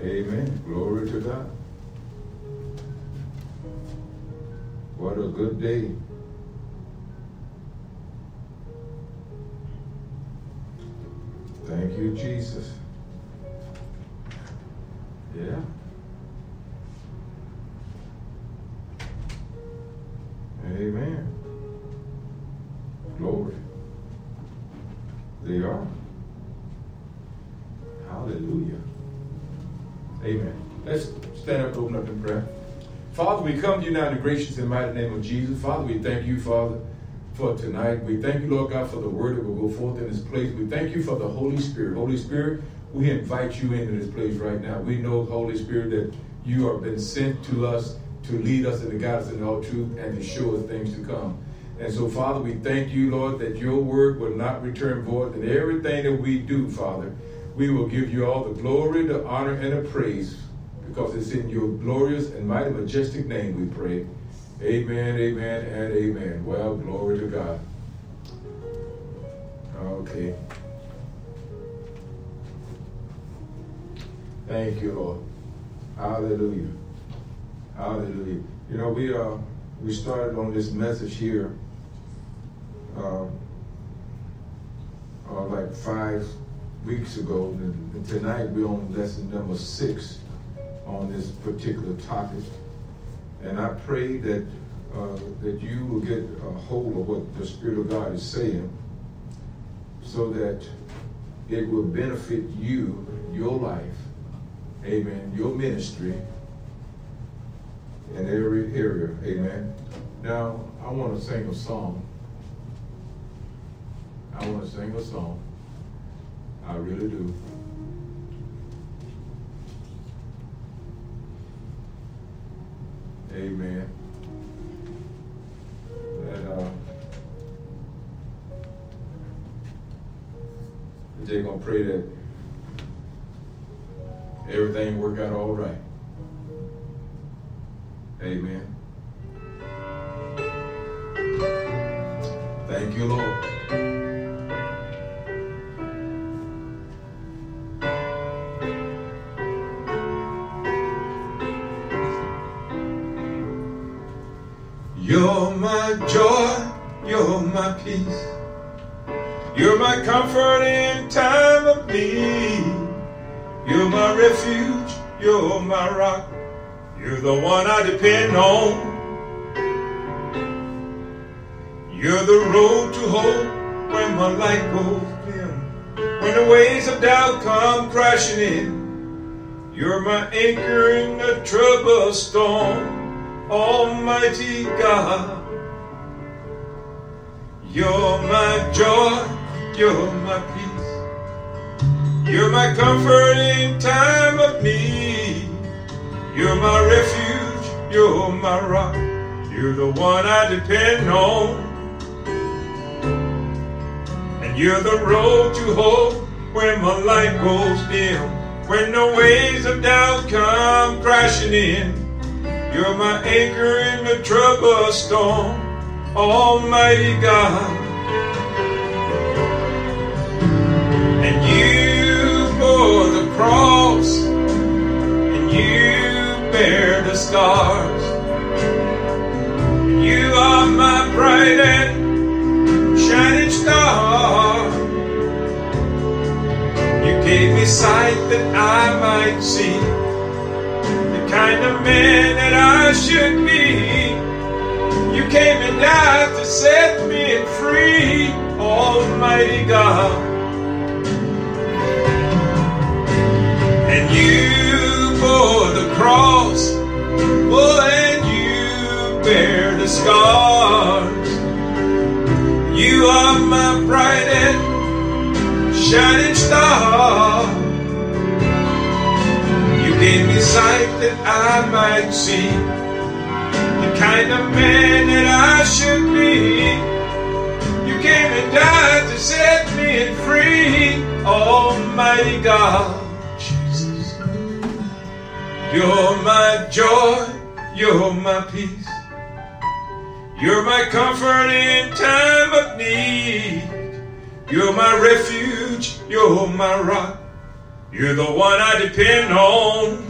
Amen. Glory to God. What a good day. Thank you, Jesus. Yeah. We come to you now in the gracious and mighty name of Jesus. Father, we thank you, Father, for tonight. We thank you, Lord God, for the word that will go forth in this place. We thank you for the Holy Spirit. Holy Spirit, we invite you into this place right now. We know, Holy Spirit, that you have been sent to us to lead us and to guide us in all truth and to show us things to come. And so, Father, we thank you, Lord, that your word will not return void. And everything that we do, Father, we will give you all the glory, the honor, and the praise because it's in your glorious and mighty majestic name we pray. Amen, amen, and amen. Well, glory to God. Okay. Thank you, Lord. Hallelujah. Hallelujah. You know, we uh we started on this message here uh, uh, like five weeks ago, and tonight we're on lesson number six on this particular topic. And I pray that uh, that you will get a hold of what the Spirit of God is saying, so that it will benefit you, your life, amen, your ministry, in every area, amen. Now, I want to sing a song. I want to sing a song. I really do. Amen. And uh, they're gonna pray that everything work out all right. Amen. I depend on. You're the road to hope when my light goes dim. When the waves of doubt come crashing in. You're my anchor in the troubled storm. Almighty God. You're my joy, you're my peace. You're my comfort in time of need. You're my refuge, you're my rock. You're the one I depend on. And you're the road to hope when my light goes dim. When the waves of doubt come crashing in. You're my anchor in the troubled storm, Almighty God. Bear the scars. You are my bright and shining star. You gave me sight that I might see the kind of man that I should be. You came and died to set me free, Almighty God. Shining star You gave me sight that I might see the kind of man that I should be. You came and died to set me free, oh, Almighty God, Jesus. You're my joy, you're my peace. You're my comfort in time of need. You're my refuge, you're my rock. You're the one I depend on.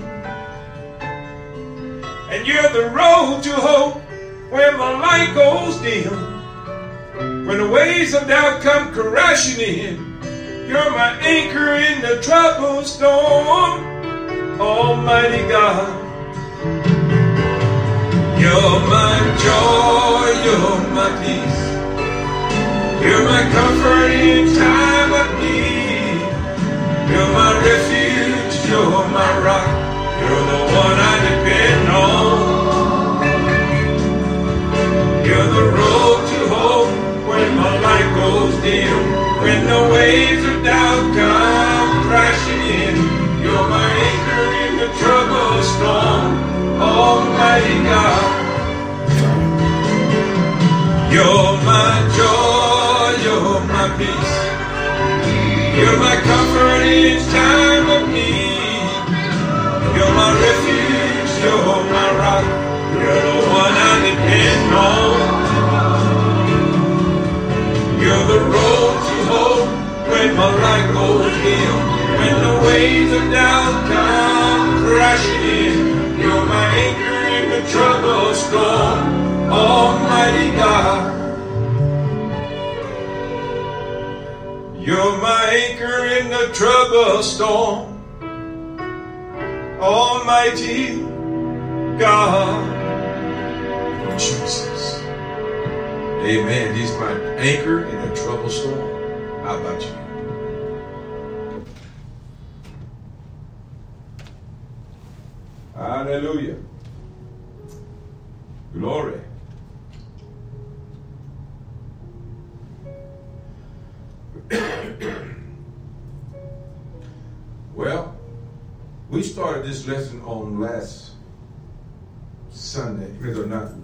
And you're the road to hope when my light goes dim. When the waves of doubt come crashing in, you're my anchor in the troubled storm. Almighty God. You're my joy, you're my peace. You're my comfort in time of need. You're my refuge, you're my rock. You're the one I depend on. You're the road to hope when my life goes dim. When the waves of doubt come crashing in. You're my anchor in the troubled storm. Almighty God. You're my joy, peace. You're my comfort in time of need. You're my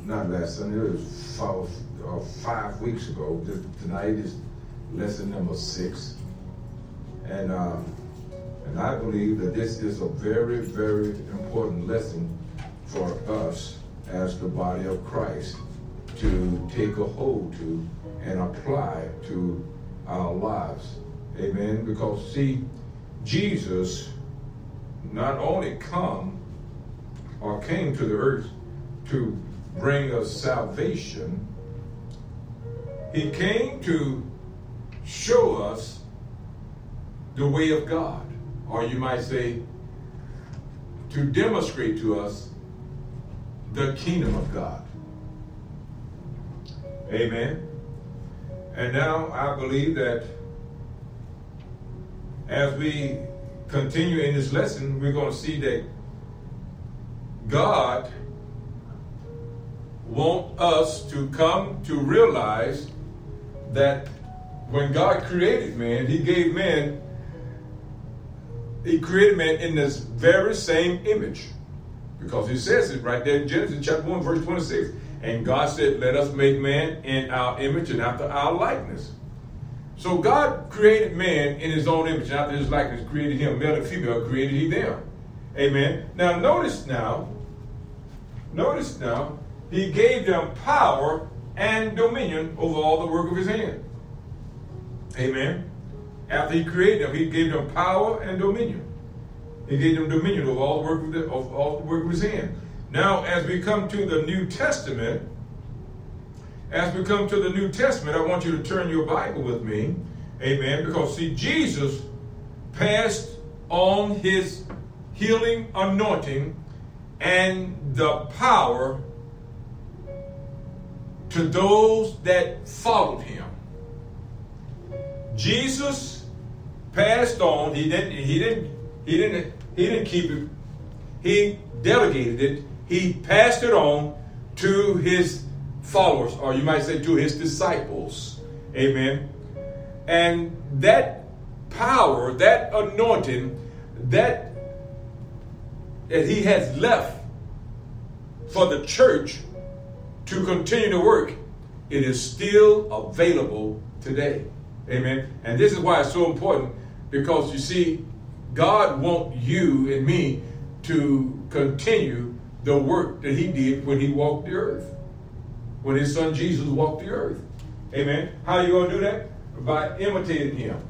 Not last Sunday. It was five, uh, five weeks ago. Just Tonight is lesson number six, and um, and I believe that this is a very very important lesson for us as the body of Christ to take a hold to and apply to our lives. Amen. Because see, Jesus not only come or came to the earth to bring us salvation, he came to show us the way of God. Or you might say, to demonstrate to us the kingdom of God. Amen. And now I believe that as we continue in this lesson, we're going to see that God wants us to come to realize that when God created man, he gave man, he created man in this very same image. Because he says it right there in Genesis chapter 1, verse 26. And God said, Let us make man in our image and after our likeness. So God created man in his own image and after his likeness, created him, male and female, created he them. Amen. Now notice now, notice now, he gave them power and dominion over all the work of his hand. Amen. After he created them, he gave them power and dominion. He gave them dominion over all the work of, the, of all the work of his hand. Now, as we come to the New Testament, as we come to the New Testament, I want you to turn your Bible with me. Amen. Because, see, Jesus passed on his healing anointing and the power to those that followed him. Jesus passed on, he didn't, he didn't, he didn't, he didn't keep it, he delegated it he passed it on to his followers, or you might say to his disciples. Amen. And that power, that anointing, that that he has left for the church to continue to work, it is still available today. Amen. And this is why it's so important because you see, God wants you and me to continue the work that he did when he walked the earth, when his son Jesus walked the earth. Amen. How are you going to do that? By imitating him.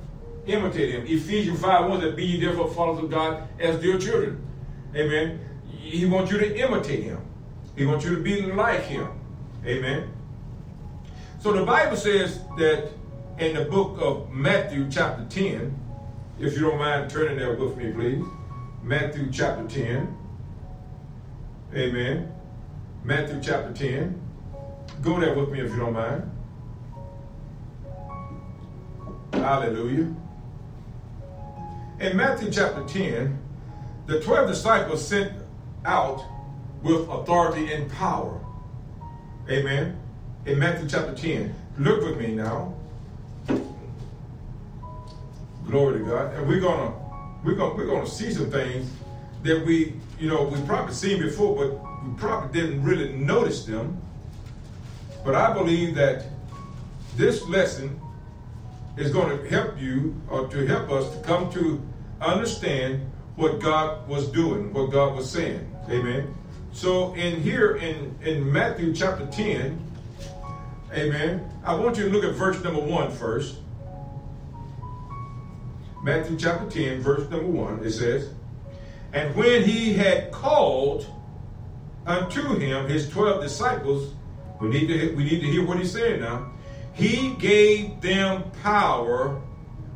imitate him. Ephesians 5 1 that be ye therefore followers of God as dear children. Amen. He wants you to imitate him. He wants you to be like him. Amen. So the Bible says that in the book of Matthew, chapter 10, if you don't mind turning there with me, please. Matthew chapter 10. Amen. Matthew chapter 10. Go there with me if you don't mind. Hallelujah. In Matthew chapter 10, the 12 disciples sent out with authority and power. Amen. In Matthew chapter 10. Look with me now. Glory to God. And we're gonna we're gonna we're gonna see some things that we, you know, we've probably seen before, but we probably didn't really notice them. But I believe that this lesson is going to help you or to help us to come to understand what God was doing, what God was saying. Amen. So in here in, in Matthew chapter 10, amen, I want you to look at verse number one first. Matthew chapter 10, verse number 1, it says, And when he had called unto him his 12 disciples, we need to, we need to hear what he's saying now. He gave them power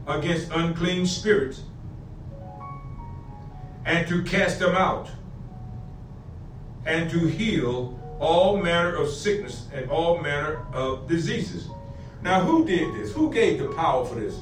against unclean spirits and to cast them out and to heal all manner of sickness and all manner of diseases. Now, who did this? Who gave the power for this?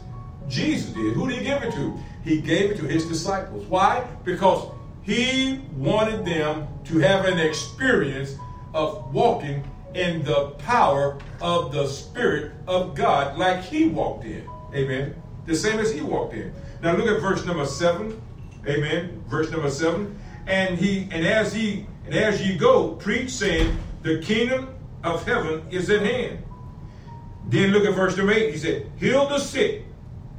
Jesus did. Who did he give it to? He gave it to his disciples. Why? Because he wanted them to have an experience of walking in the power of the Spirit of God like he walked in. Amen. The same as he walked in. Now look at verse number seven. Amen. Verse number seven. And he and as he and as you go, preach saying, the kingdom of heaven is at hand. Then look at verse number eight. He said, Heal the sick,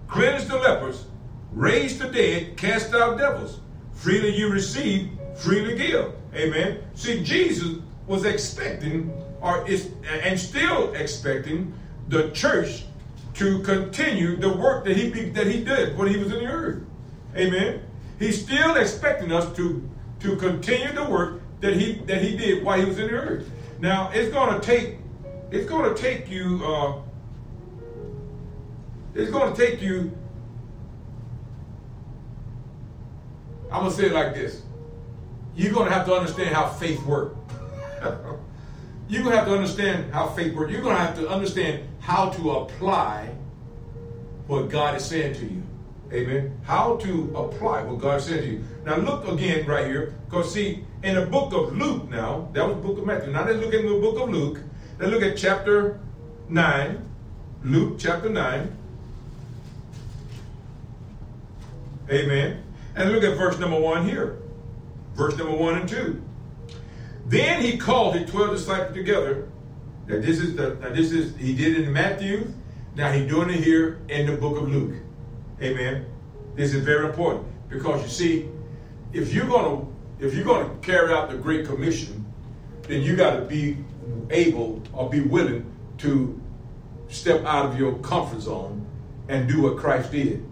cleanse the lepers, raise the dead, cast out devils. Freely you receive, freely give. Amen. See, Jesus was expecting, or is and still expecting, the church to continue the work that he that he did when he was in the earth. Amen. He's still expecting us to to continue the work that he that he did while he was in the earth. Now it's going to take it's going to take you uh, it's going to take you I'm going to say it like this. You're going to have to understand how faith works. You're going to have to understand how faith works. You're going to have to understand how to apply what God is saying to you. Amen. How to apply what God said to you. Now look again right here, because see, in the book of Luke now, that was book of Matthew. Now let's look in the book of Luke. Let's look at chapter 9. Luke chapter 9. Amen. And look at verse number 1 here. Verse number 1 and 2. Then he called his 12 disciples together. Now this is the now this is he did in Matthew. Now he's doing it here in the book of Luke. Amen. This is very important because you see, if you're gonna if you're gonna carry out the Great Commission, then you got to be able or be willing to step out of your comfort zone and do what Christ did.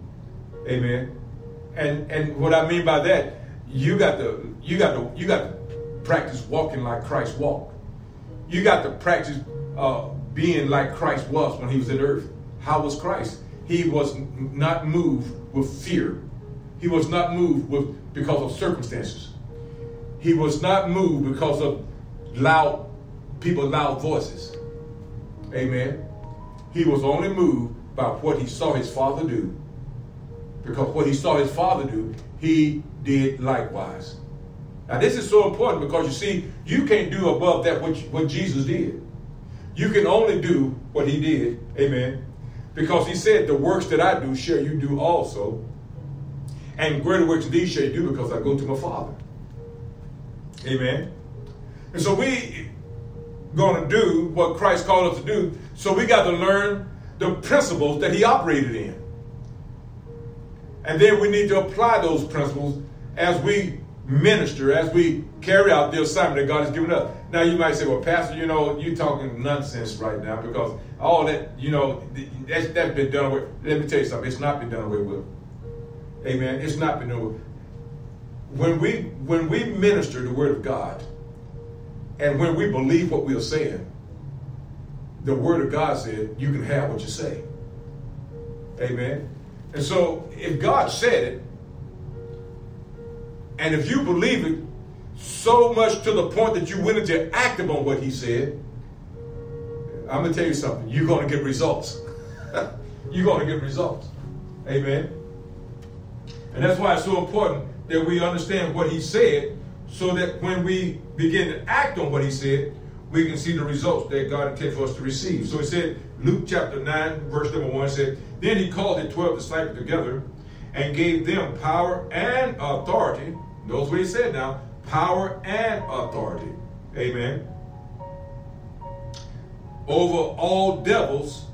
Amen. And and what I mean by that, you got to you got to you got to practice walking like Christ walked. You got to practice uh, being like Christ was when he was in earth. How was Christ? he was not moved with fear. He was not moved with because of circumstances. He was not moved because of loud people, loud voices. Amen. He was only moved by what he saw his father do. Because what he saw his father do, he did likewise. Now this is so important because you see, you can't do above that what, what Jesus did. You can only do what he did. Amen. Because he said, The works that I do shall you do also. And greater works these shall you do because I go to my Father. Amen. And so we going to do what Christ called us to do. So we got to learn the principles that he operated in. And then we need to apply those principles as we minister, as we carry out the assignment that God has given us. Now you might say, well, Pastor, you know, you're talking nonsense right now because all that, you know, that's, that's been done with. Let me tell you something, it's not been done away with. Amen. It's not been done with. When we when we minister the word of God, and when we believe what we are saying, the word of God said, you can have what you say. Amen. And so if God said it, and if you believe it so much to the point that you went into active upon what he said, I'm going to tell you something. You're going to get results. You're going to get results. Amen. And that's why it's so important that we understand what he said so that when we begin to act on what he said, we can see the results that God intended for us to receive. So he said, Luke chapter 9, verse number 1 said, Then he called the 12 disciples together and gave them power and authority. Notice what he said now power and authority. Amen. Over all devils.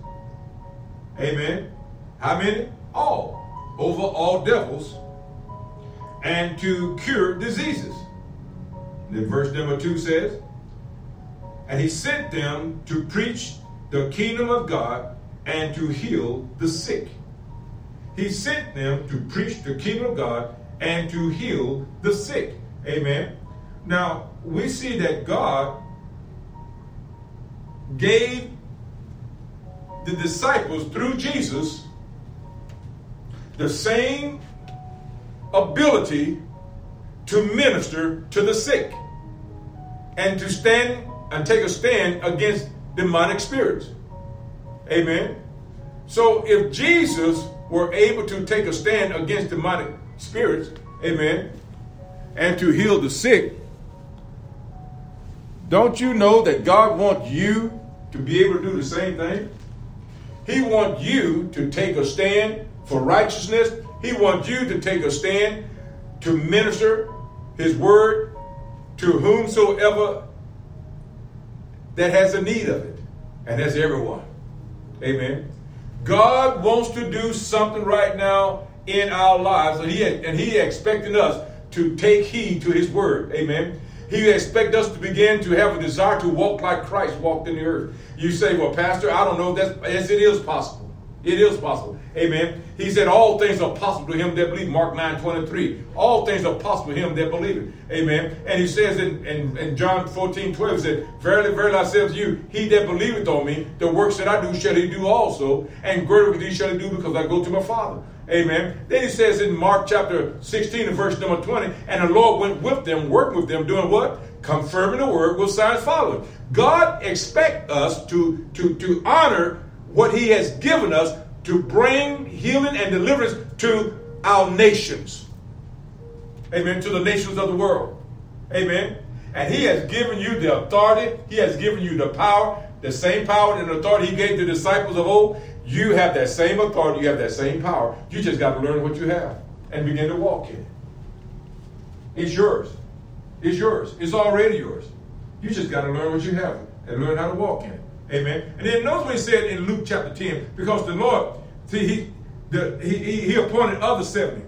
Amen. How many? All. Over all devils. And to cure diseases. Then verse number 2 says, And he sent them to preach the kingdom of God and to heal the sick. He sent them to preach the kingdom of God and to heal the sick. Amen. Now, we see that God gave the disciples through Jesus the same ability to minister to the sick and to stand and take a stand against demonic spirits. Amen. So if Jesus were able to take a stand against demonic spirits, amen, and to heal the sick, don't you know that God wants you to be able to do the same thing? He wants you to take a stand for righteousness. He wants you to take a stand to minister his word to whomsoever that has a need of it. And that's everyone. Amen. God wants to do something right now in our lives, and He and He expecting us to take heed to His word. Amen. He expects us to begin to have a desire to walk like Christ walked in the earth. You say, "Well, Pastor, I don't know if that's it is possible. It is possible." Amen. He said, All things are possible to him that believe. Mark 9 23. All things are possible to him that believe. Amen. And he says in, in, in John 14 12, he said, Verily, verily, I say unto you, he that believeth on me, the works that I do shall he do also, and greater these shall he do because I go to my Father. Amen. Then he says in Mark chapter 16 and verse number 20, and the Lord went with them, working with them, doing what? Confirming the word with signs following. God expect us to, to, to honor what he has given us to bring healing and deliverance to our nations. Amen. To the nations of the world. Amen. And he has given you the authority, he has given you the power, the same power and authority he gave the disciples of old. You have that same authority, you have that same power. You just got to learn what you have and begin to walk in it. It's yours. It's yours. It's already yours. You just got to learn what you have and learn how to walk in it. Amen. And then notice what he said in Luke chapter 10, because the Lord, see, he, the, he, he, appointed other 70.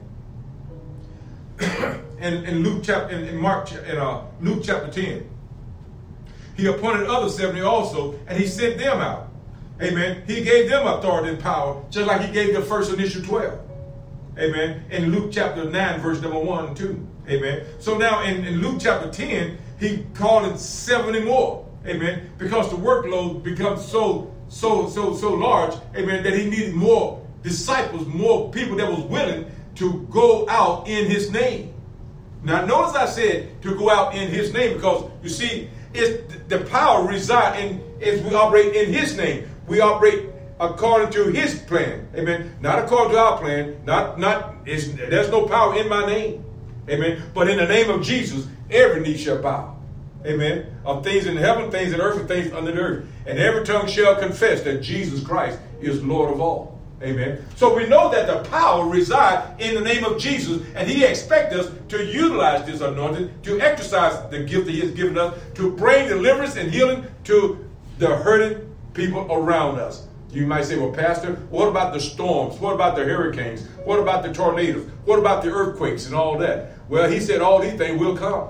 in, in Luke chapter, in, in Mark, in uh, Luke chapter 10. He appointed other 70 also, and he sent them out. Amen. He gave them authority and power, just like he gave the first initial 12. Amen. In Luke chapter 9, verse number 1 and 2. Amen. So now in, in Luke chapter 10, he called it 70 more. Amen. Because the workload becomes so, so, so, so large, amen, that he needed more disciples, more people that was willing to go out in his name. Now, notice I said to go out in his name because you see, it's the power reside in as we operate in his name. We operate according to his plan. Amen. Not according to our plan. Not not there's no power in my name. Amen. But in the name of Jesus, every knee shall bow. Amen. Of things in heaven, things in earth, and things under the earth. And every tongue shall confess that Jesus Christ is Lord of all. Amen. So we know that the power resides in the name of Jesus, and He expects us to utilize this anointing to exercise the gift that He has given us to bring deliverance and healing to the hurting people around us. You might say, well, Pastor, what about the storms? What about the hurricanes? What about the tornadoes? What about the earthquakes and all that? Well, he said all these things will come.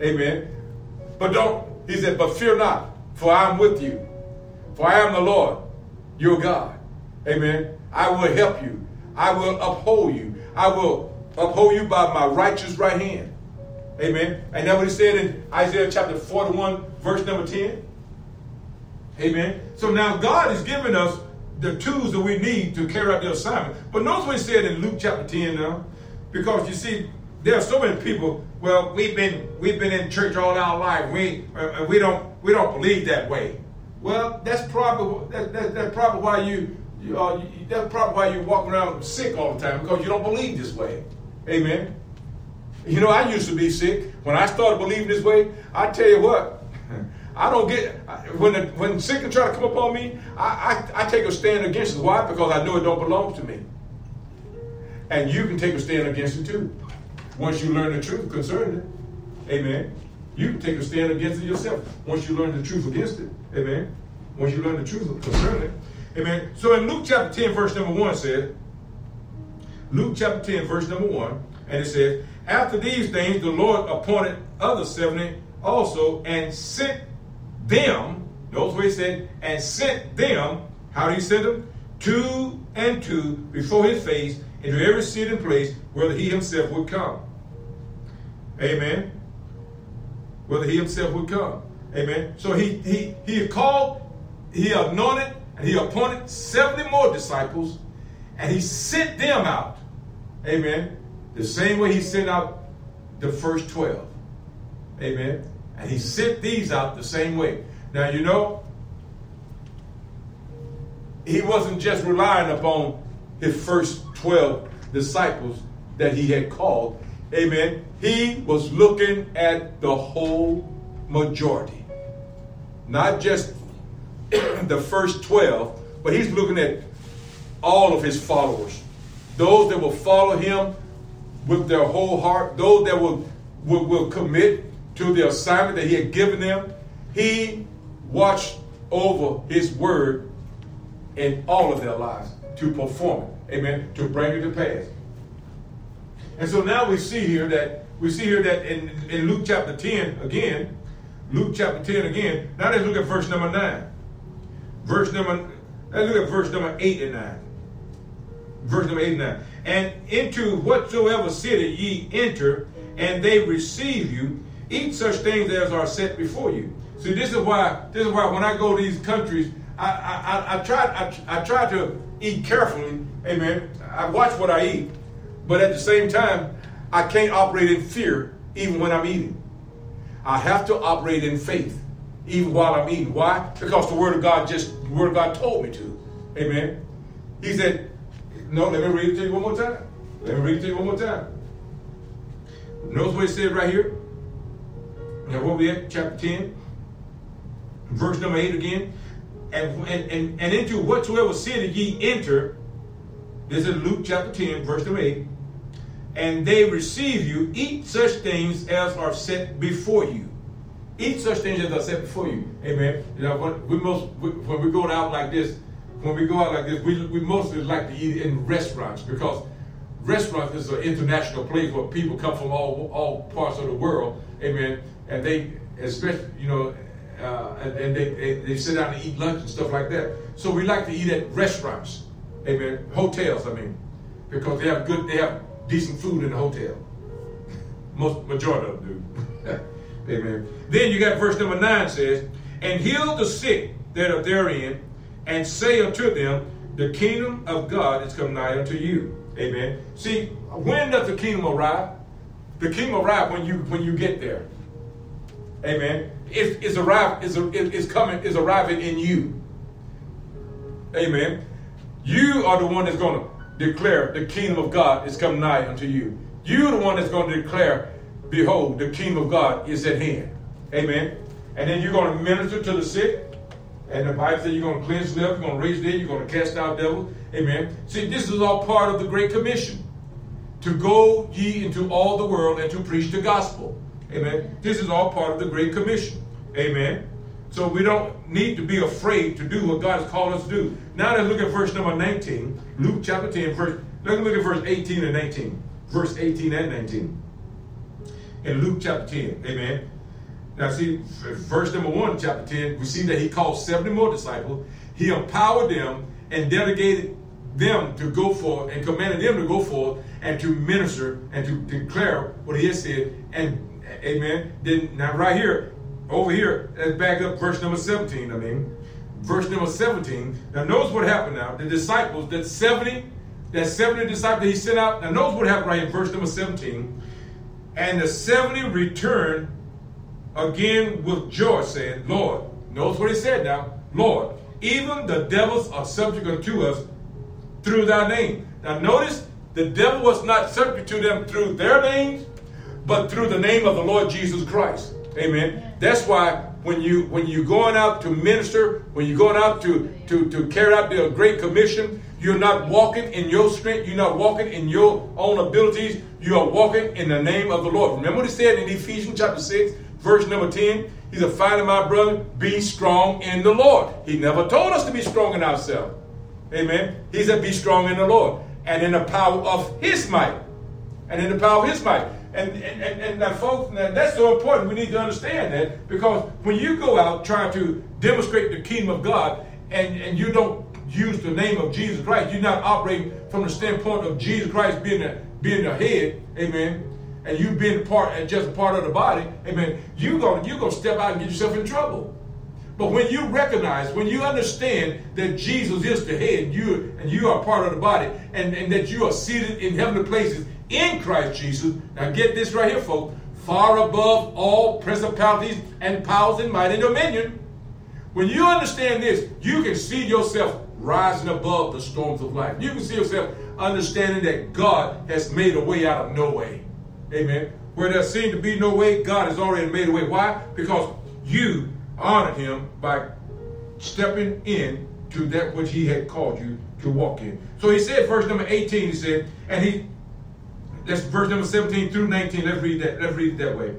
Amen. But don't, he said, but fear not, for I am with you. For I am the Lord, your God. Amen. I will help you. I will uphold you. I will uphold you by my righteous right hand. Amen. And that's what he said in Isaiah chapter 41, verse number 10. Amen. So now God is giving us the tools that we need to carry out the assignment. But notice what he said in Luke chapter 10 now. Because you see, there are so many people, well, we've been we've been in church all our life. We uh, we don't we don't believe that way. Well, that's probably that, that, that's probably why you, you, uh, that's probably why you walk around sick all the time because you don't believe this way. Amen. You know, I used to be sick. When I started believing this way, I tell you what, I don't get when the, when sickness try to come upon me. I, I, I take a stand against it. Why? Because I know it don't belong to me. And you can take a stand against it too. Once you learn the truth concerning it, Amen. You can take a stand against it yourself. Once you learn the truth against it, Amen. Once you learn the truth concerning it, Amen. So in Luke chapter 10, verse number 1 says, Luke chapter 10, verse number 1, and it says, After these things, the Lord appointed other 70 also and sent them, notice what he said, and sent them, how did he send them? Two and two before his face into every city and place where he himself would come. Amen. Whether he himself would come. Amen. So he he he called, he anointed, and he appointed 70 more disciples, and he sent them out. Amen. The same way he sent out the first 12. Amen. And he sent these out the same way. Now, you know, he wasn't just relying upon his first 12 disciples that he had called. Amen. He was looking at the whole majority, not just the first 12, but he's looking at all of his followers. Those that will follow him with their whole heart, those that will, will, will commit to the assignment that he had given them. He watched over his word in all of their lives to perform it. Amen. To bring it to pass. And so now we see here that we see here that in, in Luke chapter 10 again, Luke chapter 10 again. Now let's look at verse number 9. Verse number let's look at verse number 8 and 9. Verse number 8 and 9. And into whatsoever city ye enter, and they receive you, eat such things as are set before you. See, this is why this is why when I go to these countries, I I, I, I try I, I try to eat carefully. Amen. I watch what I eat. But at the same time, I can't operate in fear even when I'm eating. I have to operate in faith even while I'm eating. Why? Because the Word of God just, the Word of God told me to. Amen. He said, no, let me read it to you one more time. Let me read it to you one more time. Notice what it said right here. Now, where we at? Chapter 10, verse number 8 again. And, and, and, and into whatsoever city ye enter, this is Luke chapter 10, verse number 8 and they receive you, eat such things as are set before you. Eat such things as are set before you. Amen. You know, when we most when we go out like this, when we go out like this, we, we mostly like to eat in restaurants because restaurants is an international place where people come from all all parts of the world. Amen. And they, especially you know, uh, and, they, they sit down and eat lunch and stuff like that. So we like to eat at restaurants. Amen. Hotels, I mean, because they have good, they have decent food in the hotel. Most majority of them do. Amen. Then you got verse number nine says, and heal the sick that are therein, and say unto them, the kingdom of God is come nigh unto you. Amen. See, when does the kingdom arrive? The kingdom arrive when you when you get there. Amen. It's, it's arrive, it's, it's coming, is arriving in you. Amen. You are the one that's going to declare the kingdom of God is come nigh unto you. You're the one that's going to declare, behold, the kingdom of God is at hand. Amen. And then you're going to minister to the sick. And the Bible says you're going to cleanse them, you're going to raise them, you're going to cast out devils. Amen. See, this is all part of the Great Commission. To go ye into all the world and to preach the gospel. Amen. This is all part of the Great Commission. Amen. So we don't need to be afraid to do what God has called us to do. Now let's look at verse number 19. Luke chapter 10, verse, let's look at verse 18 and 19. verse 18 and 19. In Luke chapter 10, amen. Now, see, verse number one, chapter 10, we see that he called 70 more disciples. He empowered them and delegated them to go forth and commanded them to go forth and to minister and to declare what he has said. And, amen. Then, now, right here, over here, let's back up verse number 17. I mean, verse number 17. Now, notice what happened now. The disciples, that 70, that 70 disciples that he sent out. Now, notice what happened right in verse number 17. And the 70 returned again with joy, saying, Lord, notice what he said now, Lord, even the devils are subject unto us through thy name. Now notice the devil was not subject to them through their names, but through the name of the Lord Jesus Christ. Amen. That's why when you when you're going out to minister, when you're going out to to to carry out the Great Commission, you're not walking in your strength. You're not walking in your own abilities. You are walking in the name of the Lord. Remember what he said in Ephesians chapter 6, verse number 10? He said, finally, my brother, be strong in the Lord. He never told us to be strong in ourselves. Amen. He said, be strong in the Lord and in the power of his might. And in the power of his might. And, and, and, now, folks, now that's so important. We need to understand that because when you go out trying to demonstrate the kingdom of God and, and you don't use the name of Jesus Christ, you're not operating from the standpoint of Jesus Christ being the, being the head, amen, and you being part just a part of the body, amen, you're gonna you're gonna step out and get yourself in trouble. But when you recognize, when you understand that Jesus is the head, you and you are part of the body, and, and that you are seated in heavenly places in Christ Jesus. Now get this right here, folks. Far above all principalities and powers and might and dominion. When you understand this, you can see yourself rising above the storms of life. You can see yourself understanding that God has made a way out of no way. Amen. Where there seemed to be no way, God has already made a way. Why? Because you honored him by stepping in to that which he had called you to walk in. So he said, verse number 18, he said, and he, that's verse number 17 through 19. Let's read that, let's read it that way.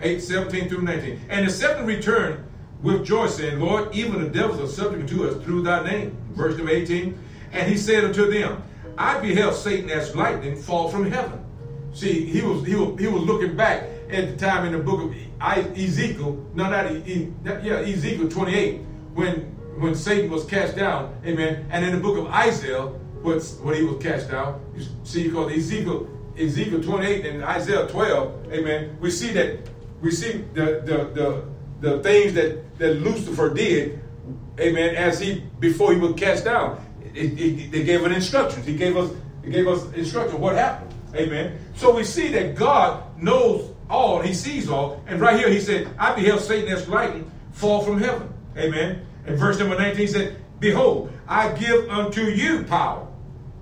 8, 17 through 19. And the seventh returned with joy, saying, Lord, even the devils are subject to us through thy name. Verse number 18. And he said unto them, I beheld Satan as lightning fall from heaven. See, he was he was he was looking back at the time in the book of Ezekiel, no, not e, yeah, Ezekiel 28, when when Satan was cast down, amen. And in the book of Isaiah, what's when he was cast down, you see, because Ezekiel Ezekiel 28 and Isaiah 12, amen. We see that we see the the the, the things that that Lucifer did, amen. As he before he was cast down, it, it, they gave us instructions. He gave us he gave us instructions. What happened? Amen. So we see that God knows all, he sees all. And right here he said, I beheld Satan as lightning fall from heaven. Amen. And verse number 19 he said, Behold, I give unto you power.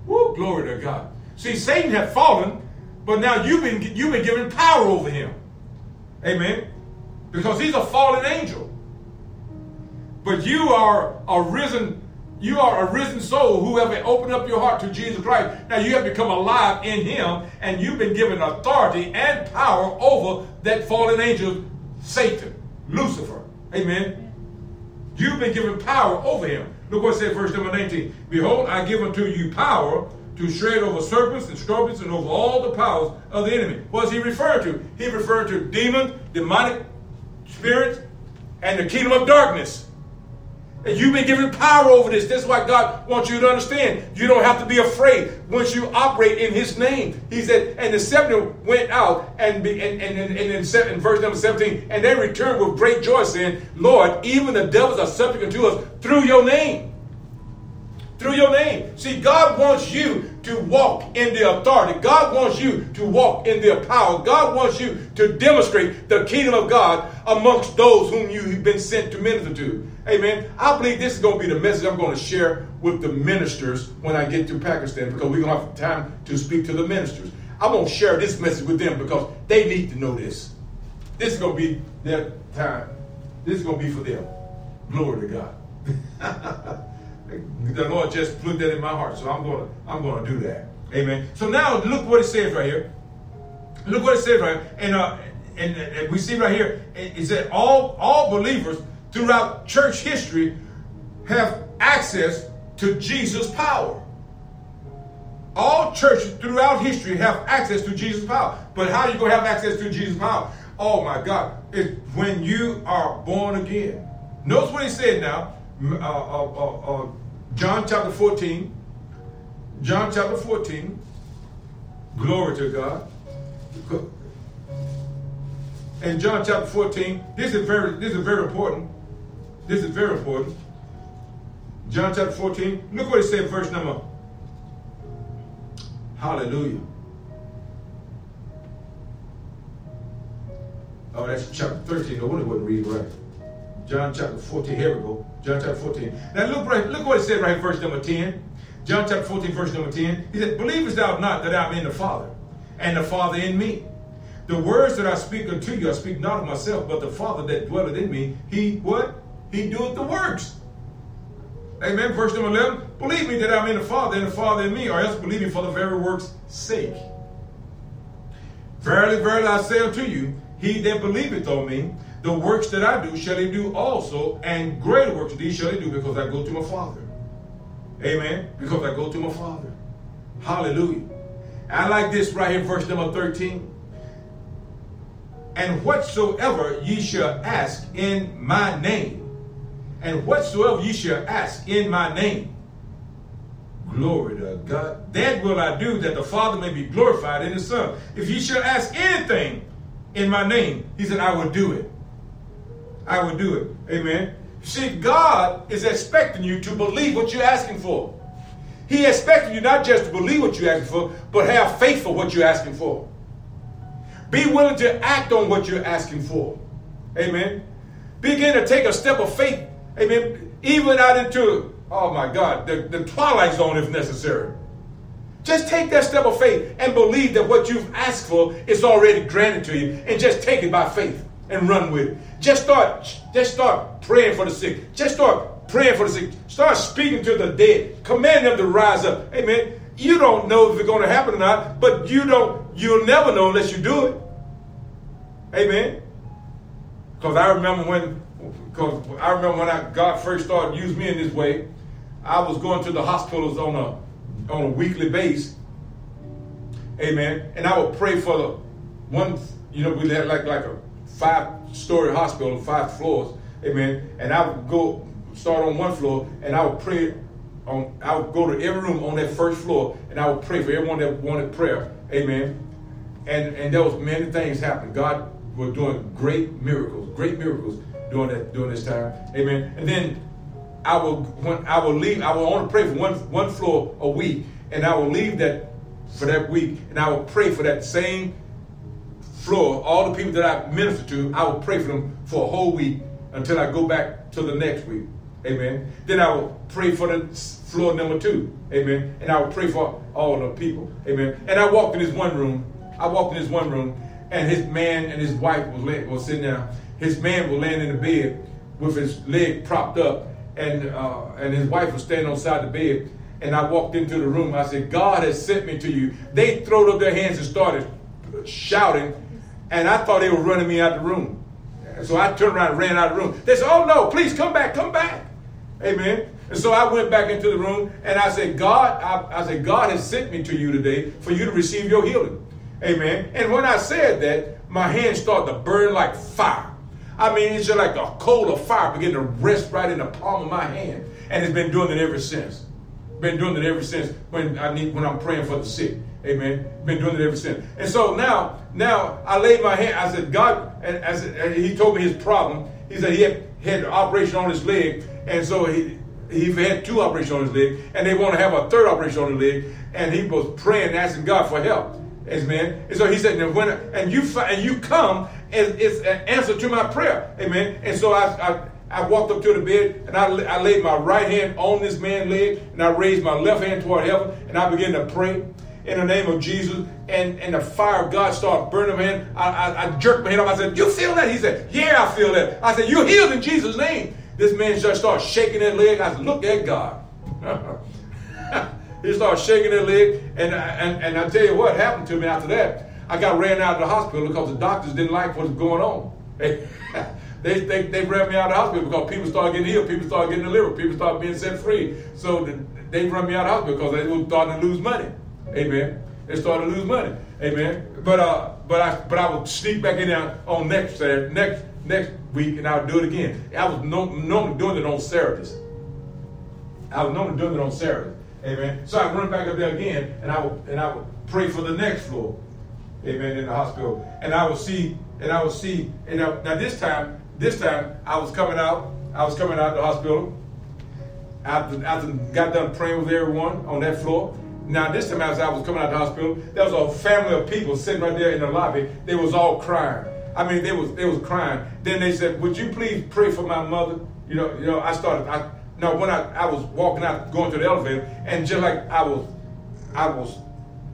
Woo, glory to God. See, Satan had fallen, but now you've been you've been given power over him. Amen. Because he's a fallen angel. But you are a risen you are a risen soul who have opened up your heart to Jesus Christ. Now you have become alive in him and you've been given authority and power over that fallen angel, Satan, Lucifer. Amen. You've been given power over him. Look what it says, verse number 19. Behold, I give unto you power to shred over serpents and scorpions and over all the powers of the enemy. What's he referring to? He referred to demons, demonic spirits, and the kingdom of darkness. And you've been given power over this. This is why God wants you to understand. You don't have to be afraid once you operate in His name. He said, and the 70 went out and, be, and, and, and, and in, in verse number 17, and they returned with great joy, saying, Lord, even the devils are subject unto us through your name. Through your name. See, God wants you to walk in the authority. God wants you to walk in the power. God wants you to demonstrate the kingdom of God amongst those whom you've been sent to minister to. Amen. I believe this is going to be the message I'm going to share with the ministers when I get to Pakistan because we're going to have time to speak to the ministers. I'm going to share this message with them because they need to know this. This is going to be their time. This is going to be for them. Glory to God. the Lord just put that in my heart, so I'm going to I'm going to do that. Amen. So now look what it says right here. Look what it says right here. And uh, and, and we see right here it said all all believers throughout church history have access to Jesus' power. All churches throughout history have access to Jesus' power. But how are you going to have access to Jesus' power? Oh my God. It's when you are born again. Notice what he said now. Uh, uh, uh, uh John chapter 14. John chapter 14. Glory to God. And John chapter 14, this is very, this is very important. This is very important. John chapter 14, look what it said, verse number. Hallelujah. Oh, that's chapter 13. I wonder wasn't reading right. John chapter 14. Here we go. John chapter 14. Now look right, look what it said right verse number 10. John chapter 14, verse number 10. He said, Believest thou not that I'm in the Father, and the Father in me? The words that I speak unto you, I speak not of myself, but the Father that dwelleth in me, he what? He doeth the works. Amen. Verse number 11. Believe me that I'm in the Father, and the Father in me, or else believe me for the very works' sake. Verily, verily, I say unto you, he that believeth on me, the works that I do shall he do also, and greater works these shall he do, because I go to my Father. Amen. Because I go to my Father. Hallelujah. I like this right here, verse number 13. And whatsoever ye shall ask in my name, and whatsoever ye shall ask in my name, glory to God, that will I do that the Father may be glorified in the Son. If ye shall ask anything in my name, he said, I will do it. I will do it. Amen. See, God is expecting you to believe what you're asking for. He expecting you not just to believe what you're asking for, but have faith for what you're asking for. Be willing to act on what you're asking for. Amen. Begin to take a step of faith. Amen. Even out into, oh my God, the, the twilight zone if necessary. Just take that step of faith and believe that what you've asked for is already granted to you and just take it by faith and run with it. Just start, just start praying for the sick. Just start praying for the sick. Start speaking to the dead. Command them to rise up. Amen. You don't know if it's going to happen or not, but you don't, you'll never know unless you do it. Amen. Because I remember when, because I remember when I, God first started using me in this way, I was going to the hospitals on a on a weekly base. Amen. And I would pray for the one, you know, we had like like a five story hospital, five floors. Amen. And I would go start on one floor and I would pray on I would go to every room on that first floor and I would pray for everyone that wanted prayer. Amen. And and there was many things happening. God was doing great miracles, great miracles during that during this time. Amen. And then I will when I will leave, I will only pray for one one floor a week, and I will leave that for that week, and I will pray for that same floor. All the people that I minister to, I will pray for them for a whole week until I go back to the next week. Amen. Then I will pray for the floor number two. Amen. And I will pray for all the people. Amen. And I walked in this one room. I walked in this one room, and his man and his wife was, laying, was sitting there. His man was laying in the bed with his leg propped up, and uh, and his wife was standing on side the bed. And I walked into the room. I said, God has sent me to you. They threw up their hands and started shouting, and I thought they were running me out the room. So I turned around and ran out of the room. They said, Oh no, please come back, come back. Amen. And so I went back into the room and I said, God, I, I said, God has sent me to you today for you to receive your healing. Amen. And when I said that, my hands started to burn like fire. I mean, it's just like a coal of fire beginning to rest right in the palm of my hand. And it's been doing it ever since. Been doing it ever since when I need when I'm praying for the sick. Amen. Been doing it ever since. And so now, now I laid my hand. I said, God, and, I said, and he told me his problem. He said he had, had an operation on his leg, and so he he had two operations on his leg, and they want to have a third operation on his leg, and he was praying, asking God for help. Amen. And so he said, and when and you and you come it's an answer to my prayer. Amen. And so I, I, I walked up to the bed and I, I laid my right hand on this man's leg and I raised my left hand toward heaven and I began to pray in the name of Jesus. And, and the fire of God started burning my hand. I, I, I jerked my head off. I said, You feel that? He said, Yeah, I feel that. I said, You're healed in Jesus' name. This man just started shaking that leg. I said, Look at God. he started shaking that leg. And, and, and I tell you what happened to me after that. I got ran out of the hospital because the doctors didn't like what was going on. They, they, they, ran me out of the hospital because people started getting healed, people started getting delivered, people started being set free. So they run me out of the hospital because they were starting to lose money. Amen. They started to lose money. Amen. But uh, but I but I would sneak back in there on next Saturday, next next week, and I would do it again. I was no, normally doing it on Saturdays. I was normally doing it on Saturdays. Amen. So I run back up there again, and I would and I would pray for the next floor. Amen. In the hospital, and I would see, and I would see, and now, now this time, this time I was coming out. I was coming out of the hospital. After, after got done praying with everyone on that floor, now, this time as I was coming out of the hospital, there was a family of people sitting right there in the lobby. They was all crying. I mean, they was they was crying. Then they said, "Would you please pray for my mother?" You know, you know. I started. I no, when I, I was walking out, going to the elevator, and just like I was, I was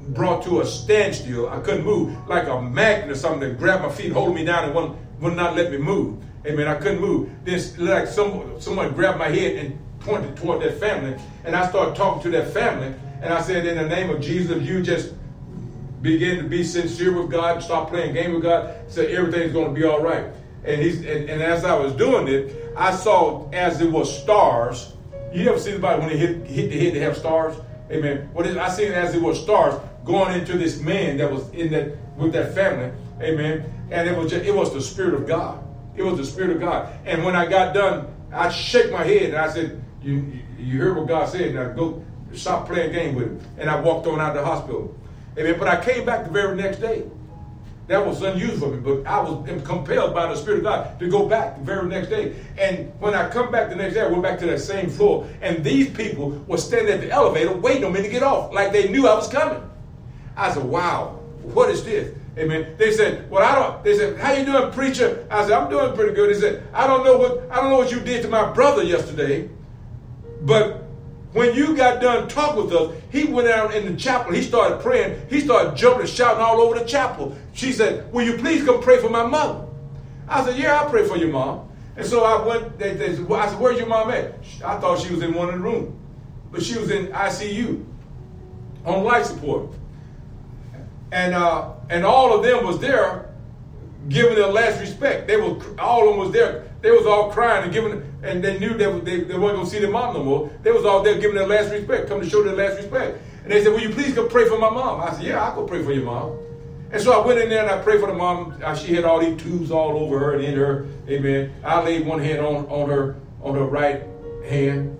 brought to a standstill. I couldn't move, like a magnet or something that grabbed my feet, holding me down, and would, would not let me move. Amen. I couldn't move. Then, like some, someone grabbed my head and pointed toward that family, and I started talking to that family, and I said, in the name of Jesus, you just begin to be sincere with God, stop playing game with God, so everything's going to be all right. And he's and, and, as I was doing it, I saw as it was stars. You ever see anybody when they hit hit the head, they have stars? Amen. What I seen as it was stars going into this man that was in that with that family. Amen. And it was just, it was the spirit of God. It was the spirit of God. And when I got done, I shake my head and I said, "You you heard what God said? Now go Stop playing game with him. And I walked on out of the hospital. Amen. But I came back the very next day. That was unusual for me, but I was compelled by the Spirit of God to go back the very next day. And when I come back the next day, I went back to that same floor, and these people were standing at the elevator waiting on me to get off, like they knew I was coming. I said, "Wow, what is this?" Amen. They said, "Well, I don't." They said, "How you doing, preacher?" I said, "I'm doing pretty good." He said, "I don't know what I don't know what you did to my brother yesterday, but when you got done talking with us, he went out in the chapel. He started praying. He started jumping and shouting all over the chapel. She said, Will you please come pray for my mother? I said, Yeah, I'll pray for your mom. And so I went, they, they, I said, Where's your mom at? I thought she was in one of the rooms. But she was in ICU on life support. And uh, and all of them was there giving their last respect. They were all of them was there they was all crying and giving, and they knew they, they, they weren't to see their mom no more. They was all there giving their last respect, come to show their last respect. And they said, will you please go pray for my mom? I said, yeah, I'll go pray for your mom. And so I went in there and I prayed for the mom. Uh, she had all these tubes all over her and in her. Amen. I laid one hand on, on her on her right hand.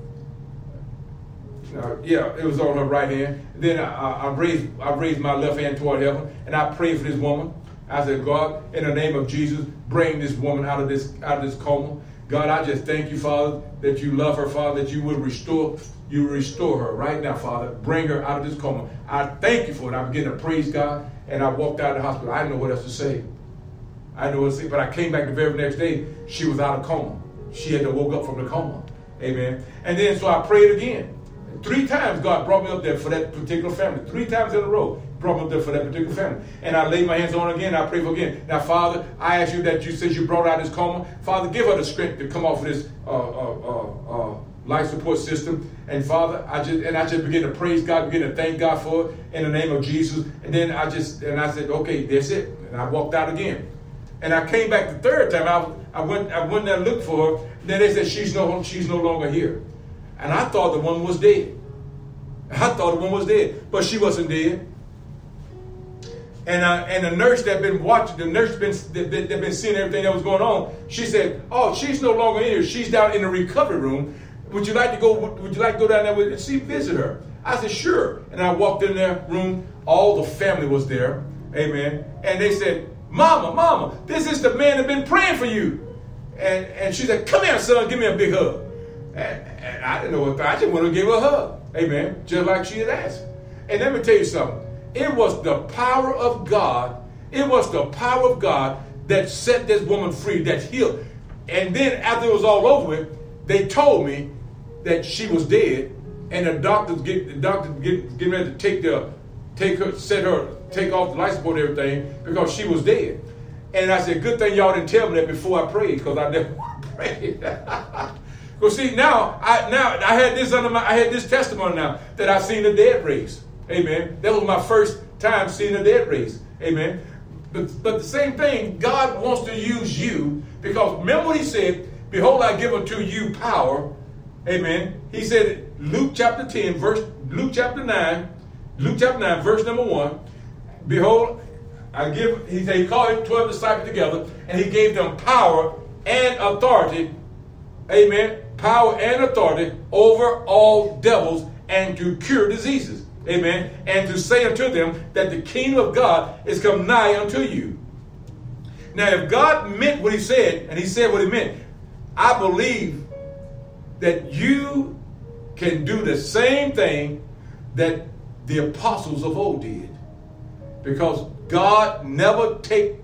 Uh, yeah, it was on her right hand. Then I, I, raised I raised my left hand toward heaven and I prayed for this woman. I said, God, in the name of Jesus, bring this woman out of this out of this coma. God, I just thank you, Father, that you love her, Father, that you will restore, you restore her right now, Father. Bring her out of this coma. I thank you for it. I began to praise God, and I walked out of the hospital. I didn't know what else to say. I didn't know what to say, but I came back the very next day. She was out of coma. She had to woke up from the coma. Amen. And then so I prayed again. Three times God brought me up there for that particular family. Three times in a row brought me up there for that particular family. And I laid my hands on her again. I pray for again. Now, Father, I ask you that you since you brought out this coma, Father, give her the strength to come off of this uh, uh, uh, uh, life support system. And Father, I just and I just begin to praise God, begin to thank God for it in the name of Jesus. And then I just and I said, okay, that's it. And I walked out again. And I came back the third time. I, I went I went there and looked for her. Then they said she's no she's no longer here. And I thought the woman was dead. I thought the woman was dead, but she wasn't dead. And uh, and the nurse that been watching, the nurse been that, that, that been seeing everything that was going on. She said, "Oh, she's no longer in here. She's down in the recovery room. Would you like to go? Would you like to go down there with see visit her?" I said, "Sure." And I walked in their room. All the family was there. Amen. And they said, "Mama, Mama, this is the man that been praying for you." And and she said, "Come here, son. Give me a big hug." And, I didn't know what I just wanted to give her a hug. Amen. Just like she had asked. And let me tell you something. It was the power of God. It was the power of God that set this woman free, that healed. And then after it was all over with, they told me that she was dead, and the doctors get the doctors get getting ready to take the take her, set her, take off the life support and everything because she was dead. And I said, good thing y'all didn't tell me that before I prayed, because I never prayed. Because see, now I now I had this under my I had this testimony now that I've seen the dead raised. Amen. That was my first time seeing a dead race. Amen. But, but the same thing, God wants to use you because remember what he said, Behold, I give unto you power. Amen. He said, Luke chapter 10, verse Luke chapter 9, Luke chapter 9, verse number 1. Behold, I give, he said, he called his 12 disciples together, and he gave them power and authority, amen, power and authority over all devils and to cure diseases, amen, and to say unto them that the kingdom of God is come nigh unto you. Now, if God meant what he said, and he said what he meant, I believe that you can do the same thing that the apostles of old did. Because God never take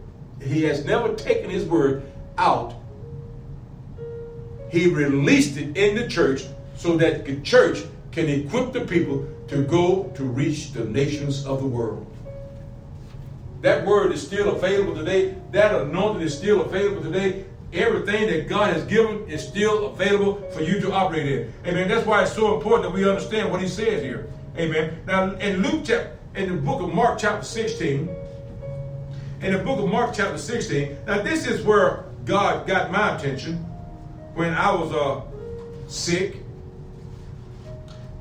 he has never taken his word out. He released it in the church so that the church can equip the people to go to reach the nations of the world. That word is still available today. That anointing is still available today. Everything that God has given is still available for you to operate in. Amen. That's why it's so important that we understand what he says here. Amen. Now, in Luke chapter, in the book of Mark, chapter 16, in the book of Mark, chapter 16, now this is where God got my attention when I was uh, sick.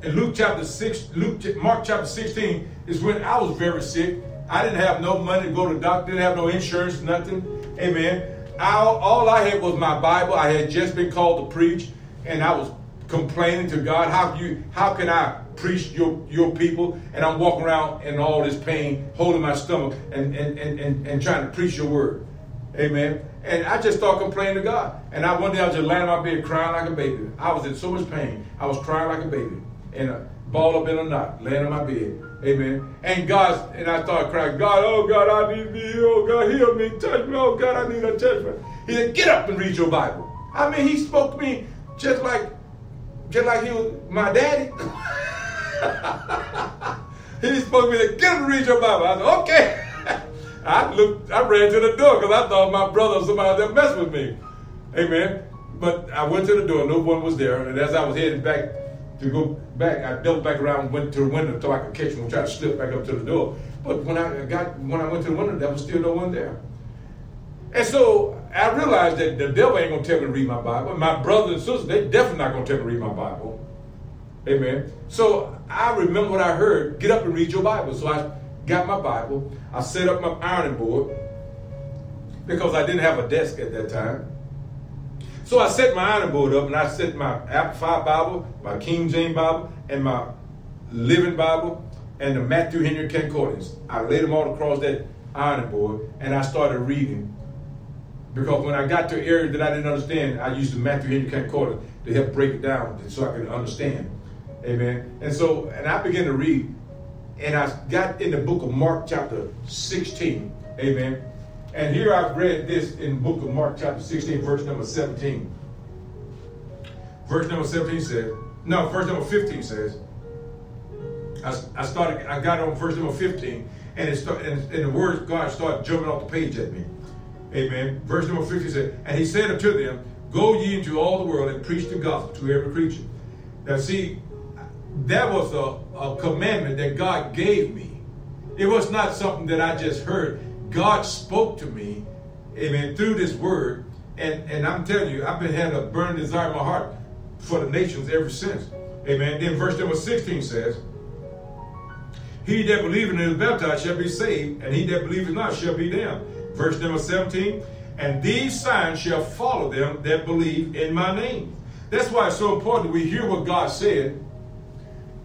In Luke chapter 6, Luke, Mark chapter 16 is when I was very sick. I didn't have no money to go to the doctor, didn't have no insurance, nothing. Amen. All, all I had was my Bible. I had just been called to preach, and I was complaining to God, how you how can I preach your, your people and I'm walking around in all this pain, holding my stomach and, and, and, and, and trying to preach your word. Amen. And I just started complaining to God. And I one day I was just laying in my bed crying like a baby. I was in so much pain. I was crying like a baby. And a ball up in a knot, laying in my bed. Amen. And God, and I started crying, God, oh God, I need to me. Oh God, heal me, touch me. Oh God, I need a touch. He said, get up and read your Bible. I mean, he spoke to me just like just like he was my daddy. he spoke to me, said, get him to read your Bible. I said, okay. I looked, I ran to the door because I thought my brother or somebody there messed with me. Amen. But I went to the door, no one was there. And as I was heading back to go back, I doubled back around, went to the window so I could catch him and try to slip back up to the door. But when I got when I went to the window, there was still no one there. And so I realized that the devil ain't gonna tell me to read my Bible. My brothers and sisters, they definitely not gonna tell me to read my Bible. Amen. So I remember what I heard. Get up and read your Bible. So I got my Bible. I set up my ironing board because I didn't have a desk at that time. So I set my ironing board up and I set my Amplified Bible, my King James Bible, and my Living Bible, and the Matthew Henry Concordance. I laid them all across that ironing board and I started reading because when I got to areas that I didn't understand, I used the Matthew Henry Concordance to help break it down so I could understand. Amen. And so, and I began to read, and I got in the book of Mark, chapter 16. Amen. And here I've read this in the book of Mark, chapter 16, verse number 17. Verse number 17 says, no, verse number 15 says, I, I started, I got on verse number 15, and, it start, and, and the words God started jumping off the page at me. Amen. Verse number 15 said, And he said unto them, Go ye into all the world and preach the gospel to every creature. Now, see, that was a, a commandment that God gave me. It was not something that I just heard. God spoke to me, amen, through this word. And, and I'm telling you, I've been having a burning desire in my heart for the nations ever since. Amen. Then verse number 16 says, He that believeth and is baptized shall be saved, and he that believeth not shall be damned. Verse number 17, and these signs shall follow them that believe in my name. That's why it's so important we hear what God said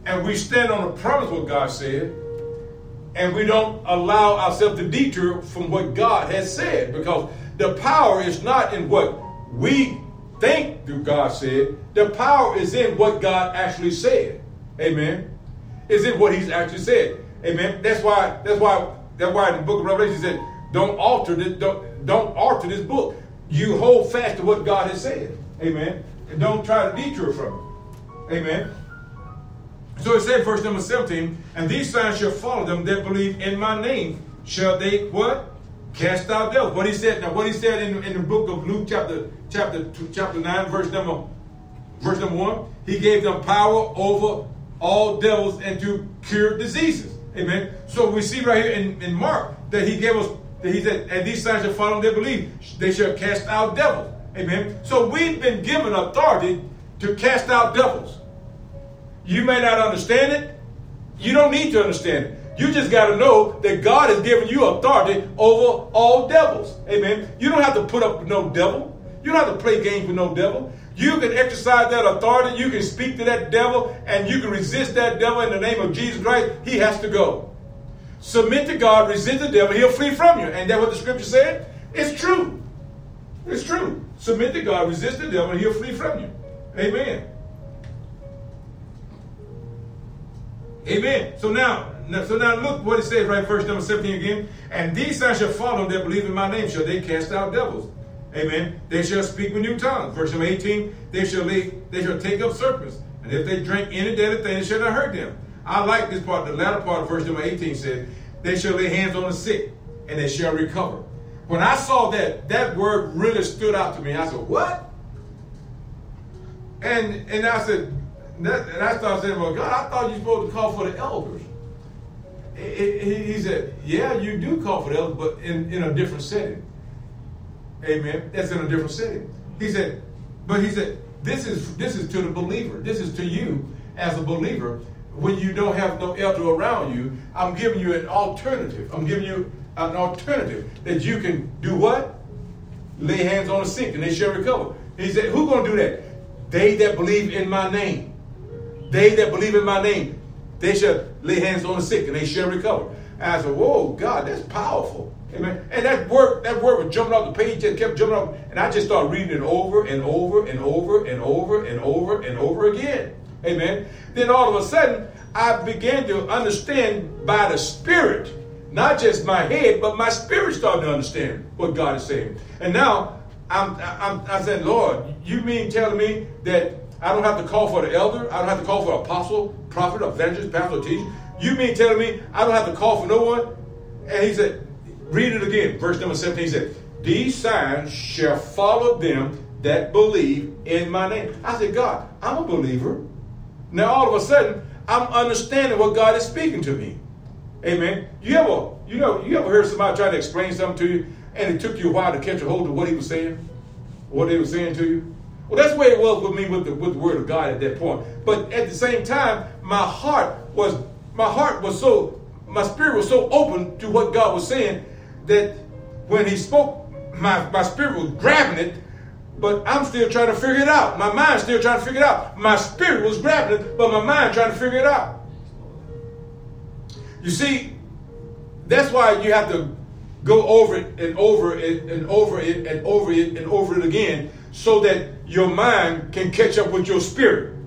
and we stand on the promise what God said and we don't allow ourselves to detour from what God has said because the power is not in what we think God said. The power is in what God actually said. Amen. Is in what He's actually said. Amen. That's why. That's why. That's why in the Book of Revelation said don't alter this, don't, don't alter this book. You hold fast to what God has said. Amen. And don't try to detour from it. Amen. So it said, verse number 17, and these signs shall follow them that believe in my name. Shall they what? Cast out devils. What he said, now what he said in, in the book of Luke, chapter chapter two, chapter 9, verse number verse number 1, he gave them power over all devils and to cure diseases. Amen. So we see right here in, in Mark that he gave us that he said, and these signs shall follow them that believe. They shall cast out devils. Amen. So we've been given authority to cast out devils. You may not understand it. You don't need to understand it. You just got to know that God has given you authority over all devils. Amen. You don't have to put up with no devil. You don't have to play games with no devil. You can exercise that authority. You can speak to that devil and you can resist that devil in the name of Jesus Christ. He has to go. Submit to God, resist the devil, he'll flee from you. And that what the scripture said? It's true. It's true. Submit to God, resist the devil, and he'll flee from you. Amen. Amen. So now, so now look what it says right verse number 17 again. And these signs shall follow them that believe in my name, shall they cast out devils. Amen. They shall speak with new tongues. Verse number 18, they shall they shall take up serpents. And if they drink any deadly thing, it shall not hurt them. I like this part. The latter part of verse number 18 says, They shall lay hands on the sick, and they shall recover. When I saw that, that word really stood out to me. I said, What? And and I said, that, and I started saying, Well, God, I thought you were supposed to call for the elders. He, he said, Yeah, you do call for the elders, but in, in a different setting. Amen. That's in a different setting. He said, but he said, this is this is to the believer. This is to you as a believer when you don't have no elder around you, I'm giving you an alternative. I'm giving you an alternative that you can do what? Lay hands on the sick and they shall recover. He said, Who's going to do that? They that believe in my name. They that believe in my name, they shall lay hands on the sick and they shall recover. And I said, Whoa, God, that's powerful. Amen. And that word, that word was jumping off the page, just kept jumping off. And I just started reading it over and over and over and over and over and over again. Amen. Then all of a sudden, I began to understand by the Spirit, not just my head, but my spirit started to understand what God is saying. And now I'm, I'm, I said, Lord, you mean telling me that I don't have to call for the elder? I don't have to call for apostle, prophet, evangelist, pastor, teacher? You mean telling me I don't have to call for no one? And he said, read it again. Verse number 17 said, These signs shall follow them that believe in my name. I said, God, I'm a believer. Now all of a sudden, I'm understanding what God is speaking to me. Amen. You ever, you know, you ever heard somebody trying to explain something to you, and it took you a while to catch a hold of what he was saying, what they were saying to you? Well, that's the way it was with me with the with the word of God at that point. But at the same time, my heart was my heart was so my spirit was so open to what God was saying that when he spoke, my, my spirit was grabbing it but I'm still trying to figure it out. My mind's still trying to figure it out. My spirit was grabbing it, but my mind trying to figure it out. You see, that's why you have to go over it and over it and over it and over it and over it again so that your mind can catch up with your spirit.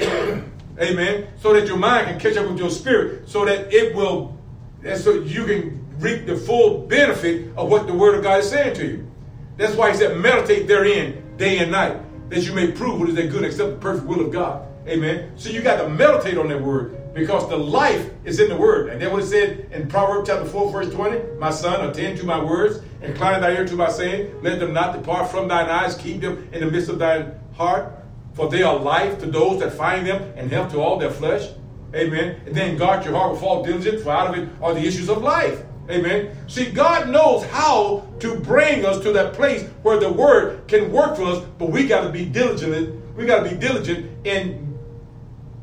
Amen. So that your mind can catch up with your spirit so that it will, and so you can reap the full benefit of what the Word of God is saying to you. That's why he said, meditate therein day and night, that you may prove what is that good, accept the perfect will of God. Amen. So you got to meditate on that word because the life is in the word. And then what it said in Proverbs chapter 4, verse 20, My son, attend to my words, incline thy ear to my saying, let them not depart from thine eyes, keep them in the midst of thine heart, for they are life to those that find them and health to all their flesh. Amen. And then guard your heart with all diligence, for out of it are the issues of life. Amen. See, God knows how to bring us to that place where the word can work for us, but we got to be diligent. We got to be diligent in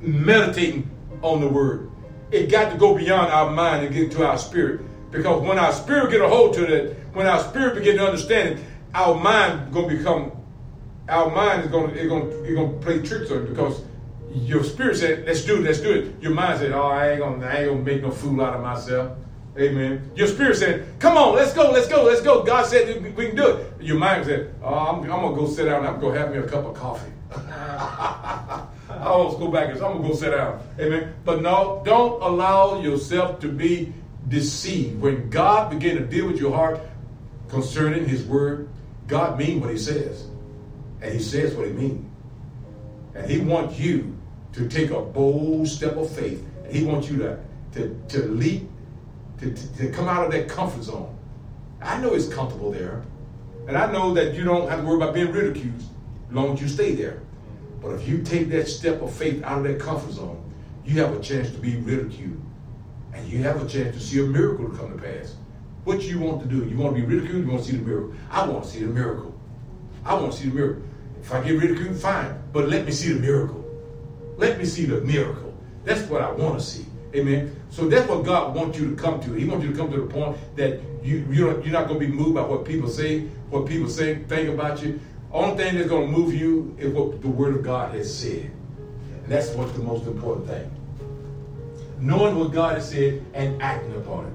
meditating on the word. It got to go beyond our mind and get into our spirit. Because when our spirit get a hold to that, when our spirit begin to understand it, our mind to become, our mind is to, it's going to play tricks on it because your spirit said, let's do it, let's do it. Your mind said, oh, I ain't to, I ain't to make no fool out of myself. Amen. Your spirit said, Come on, let's go, let's go, let's go. God said we can do it. Your mind said, Oh, I'm, I'm to go sit down. I'm to have me a cup of coffee. Always go back I'm going to go sit down. Amen. But no, don't allow yourself to be deceived. When God began to deal with your heart concerning his word, God means what he says. And he says what he means. And he wants you to take a bold step of faith. And he wants you to, to, to leap to, to, to come out of that comfort zone. I know it's comfortable there. And I know that you don't have to worry about being ridiculed as long as you stay there. But if you take that step of faith out of that comfort zone, you have a chance to be ridiculed. And you have a chance to see a miracle to come to pass. What you want to do? You want to be ridiculed? You want to see the miracle? I want to see the miracle. I want to see the miracle. If I get ridiculed, fine. But let me see the miracle. Let me see the miracle That's what I want to see. Amen. So that's what God wants you to come to. He wants you to come to the point that you, you you're not going to be moved by what people say, what people say, think about you. Only thing that's going to move you is what the Word of God has said. And that's what's the most important thing. Knowing what God has said and acting upon it.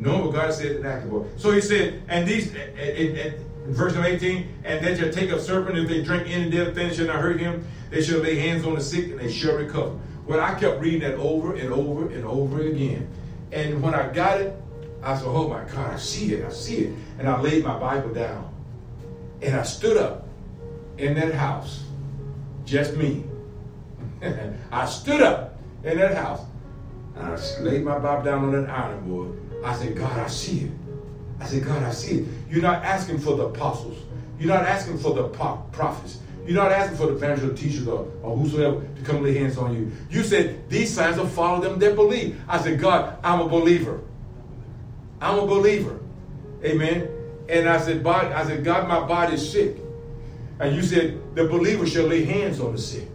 Knowing what God has said and acting upon it. So he said, and these, and, and, verse number 18, and that shall take a serpent, if they drink any deadly thing, shall not hurt him. They shall lay hands on the sick, and they shall recover. Well, I kept reading that over and over and over again. And when I got it, I said, oh my God, I see it, I see it. And I laid my Bible down. And I stood up in that house, just me. I stood up in that house. And I laid my Bible down on that iron board. I said, God, I see it. I said, God, I see it. You're not asking for the apostles. You're not asking for the prophets. You're not asking for the evangelists, teachers, or, or whosoever to come lay hands on you. You said, these signs will follow them that believe. I said, God, I'm a believer. I'm a believer. Amen. And I said, body, I said, God, my body is sick. And you said, the believer shall lay hands on the sick.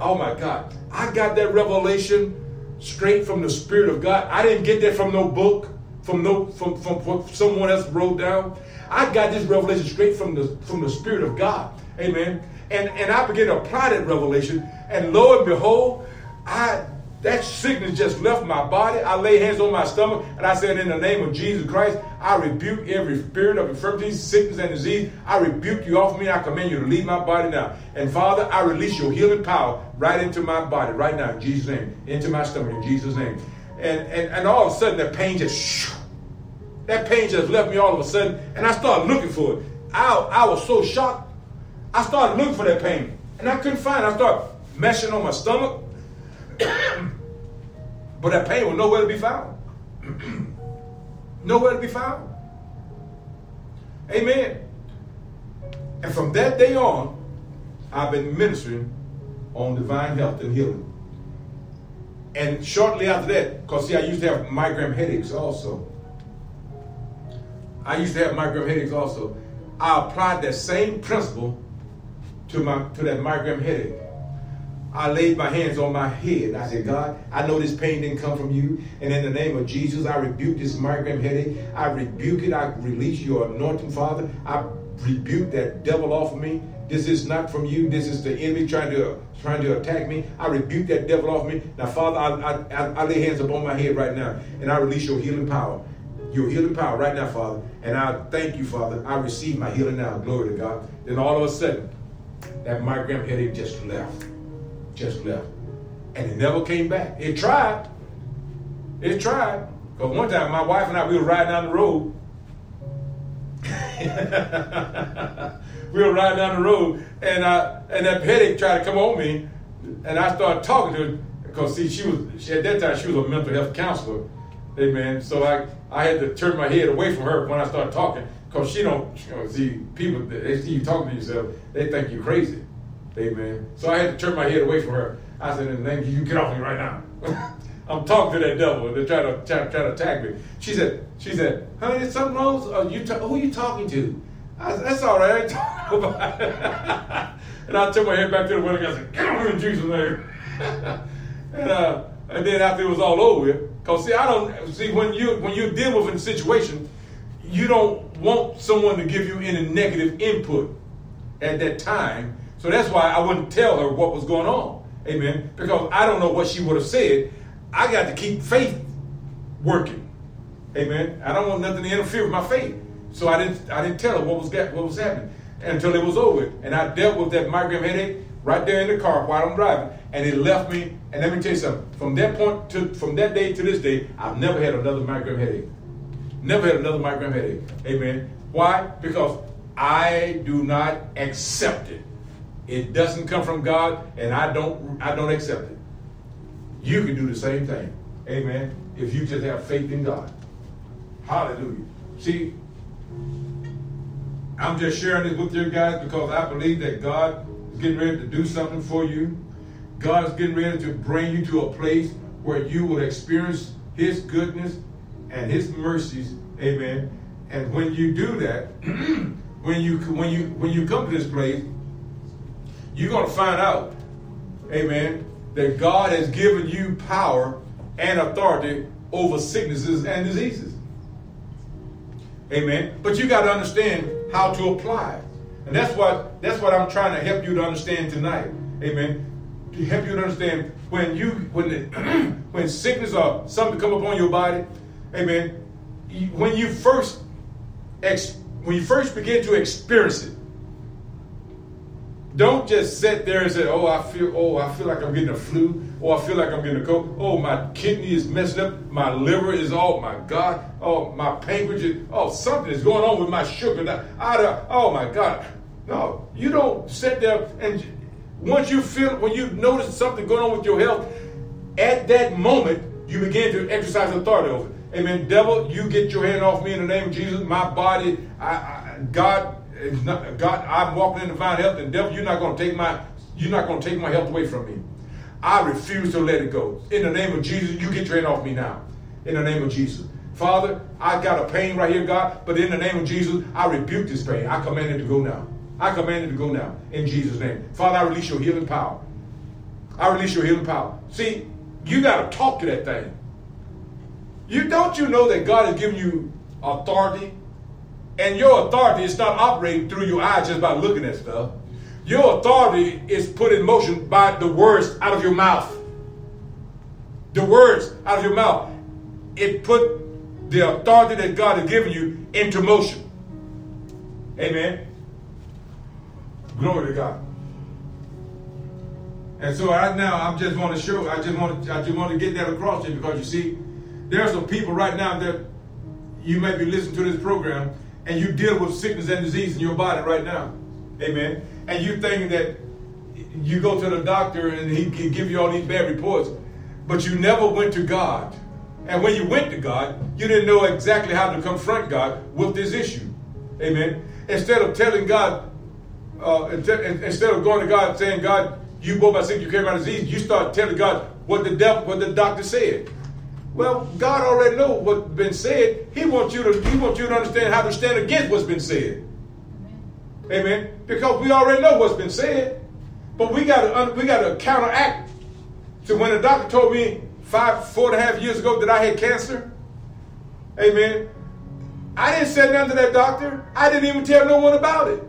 Oh my God. I got that revelation straight from the Spirit of God. I didn't get that from no book, from no from, from what someone else wrote down. I got this revelation straight from the from the Spirit of God. Amen. And and I began to apply that revelation, and lo and behold, I that sickness just left my body. I lay hands on my stomach and I said, In the name of Jesus Christ, I rebuke every spirit of infirmity, sickness, and disease. I rebuke you off me. I command you to leave my body now. And Father, I release your healing power right into my body right now in Jesus' name, into my stomach in Jesus' name. And, and, and all of a sudden, that pain just, that pain just left me all of a sudden. And I started looking for it. I, I was so shocked I started looking for that pain, and I couldn't find it. I started meshing on my stomach, but that pain was nowhere to be found. nowhere to be found. Amen. And from that day on, I've been ministering on divine health and healing. And shortly after that, because see, I used to have migraine headaches also. I used to have migraine headaches also. I applied that same principle to my to that migraine headache. I laid my hands on my head. I said, God, I know this pain didn't come from you. And in the name of Jesus, I rebuke this migraine headache. I rebuke it. I release your anointing, Father. I rebuke that devil off of me. This is not from you. This is the enemy trying to trying to attack me. I rebuke that devil off me. Now, Father, I, I, I lay hands upon my head right now, and I release your healing power. Your healing power right now, Father. And I thank you, Father. I receive my healing now. Glory to God. Then all of a sudden, that migraine headache just left. Just left. And it never came back. It tried. It tried. Because one time my wife and I, we were riding down the road. we were riding down the road, and I, and that headache tried to come on me, and I started talking to her because see, she was she, at that time she was a mental health counselor, amen. So I I had to turn my head away from her when I started talking because she don't you know, see people. They see you talking to yourself, they think you crazy. Amen. So I had to turn my head away from her. I said, "In the name of you, get off me right now." I'm talking to that devil, they're trying to try, try to attack me. She said, "She said, honey, is something wrong? Are you who are you talking to?" I said, "That's all right. I ain't talking about it." and I took my head back to the window I said, "Get in Jesus' name." and uh, and then after it was all over cause see, I don't see when you when you deal with a situation, you don't want someone to give you any negative input at that time. So that's why I wouldn't tell her what was going on. Amen. Because I don't know what she would have said. I got to keep faith working. Amen. I don't want nothing to interfere with my faith. So I didn't I didn't tell her what was what was happening until it was over. And I dealt with that migraine headache right there in the car while I'm driving. And it left me. And let me tell you something. From that point to from that day to this day, I've never had another migraine headache. Never had another migraine headache. Amen. Why? Because I do not accept it. It doesn't come from God, and I don't I don't accept it. You can do the same thing. Amen. If you just have faith in God. Hallelujah. See, I'm just sharing this with you guys because I believe that God is getting ready to do something for you. God is getting ready to bring you to a place where you will experience His goodness and his mercies. Amen. And when you do that, when you when you when you come to this place, you're gonna find out, amen, that God has given you power and authority over sicknesses and diseases. Amen. But you got to understand how to apply it. And that's what that's what I'm trying to help you to understand tonight. Amen. To help you to understand when you when the, when sickness or something come upon your body, amen. When you first ex, when you first begin to experience it, don't just sit there and say, "Oh, I feel oh, I feel like I'm getting a flu, or I feel like I'm getting a cold. Oh, my kidney is messed up, my liver is all, my God, oh, my pancreas, is, oh, something is going on with my sugar. I, oh my God, no, you don't sit there and once you feel, when you notice something going on with your health, at that moment, you begin to exercise authority over it. Amen. Devil, you get your hand off me in the name of Jesus. My body, I, I, God, God, I'm walking in divine health, and devil, you're not going to take my, you're not going to take my health away from me. I refuse to let it go. In the name of Jesus, you get your hand off me now. In the name of Jesus. Father, I got a pain right here, God, but in the name of Jesus, I rebuke this pain. I command it to go now. I command it to go now in Jesus' name. Father, I release your healing power. I release your healing power. See, you got to talk to that thing. You don't you know that God has given you authority, and your authority is not operating through your eyes just by looking at stuff. Your authority is put in motion by the words out of your mouth. The words out of your mouth. It put the authority that God has given you into motion. Amen. Glory to God. And so right now, I just want to show, I just want to, I just want to get that across to you because you see, there are some people right now that you may be listening to this program and you deal with sickness and disease in your body right now. Amen. And you think that you go to the doctor and he can give you all these bad reports, but you never went to God. And when you went to God, you didn't know exactly how to confront God with this issue. Amen. Instead of telling God, uh, instead of going to God saying, God, you bore my sick, you carry my disease, you start telling God what the devil, what the doctor said. Well, God already knows what's been said. He wants you to He wants you to understand how to stand against what's been said. Amen. Because we already know what's been said, but we got to we got to counteract. So when the doctor told me five, four and a half years ago that I had cancer, Amen. I didn't say nothing to that doctor. I didn't even tell no one about it.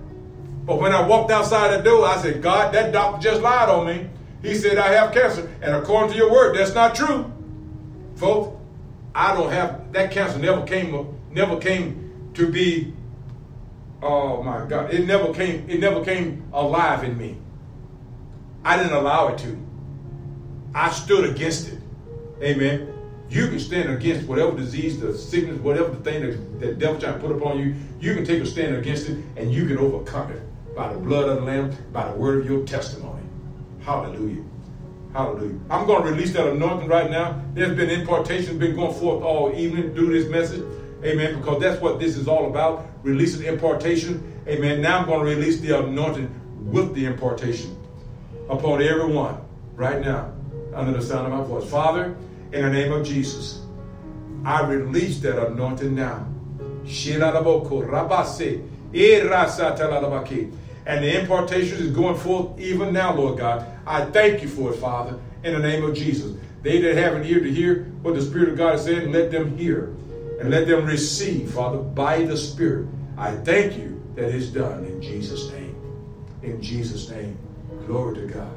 But when I walked outside the door, I said, God, that doctor just lied on me. He said I have cancer. And according to your word, that's not true. Folks, I don't have that cancer never came never came to be oh my God. It never came, it never came alive in me. I didn't allow it to. I stood against it. Amen. You can stand against whatever disease, the sickness, whatever the thing that the devil trying to put upon you. You can take a stand against it and you can overcome it by the blood of the Lamb, by the word of your testimony. Hallelujah. Hallelujah. I'm going to release that anointing right now. There's been impartation been going forth all evening through this message. Amen. Because that's what this is all about. Releasing impartation. Amen. Now I'm going to release the anointing with the impartation upon everyone right now under the sound of my voice. Father, in the name of Jesus, I release that anointing now. And the impartation is going forth even now, Lord God. I thank you for it, Father, in the name of Jesus. They that have an ear to hear what the Spirit of God is saying, let them hear and let them receive, Father, by the Spirit. I thank you that it's done in Jesus' name. In Jesus' name. Glory to God.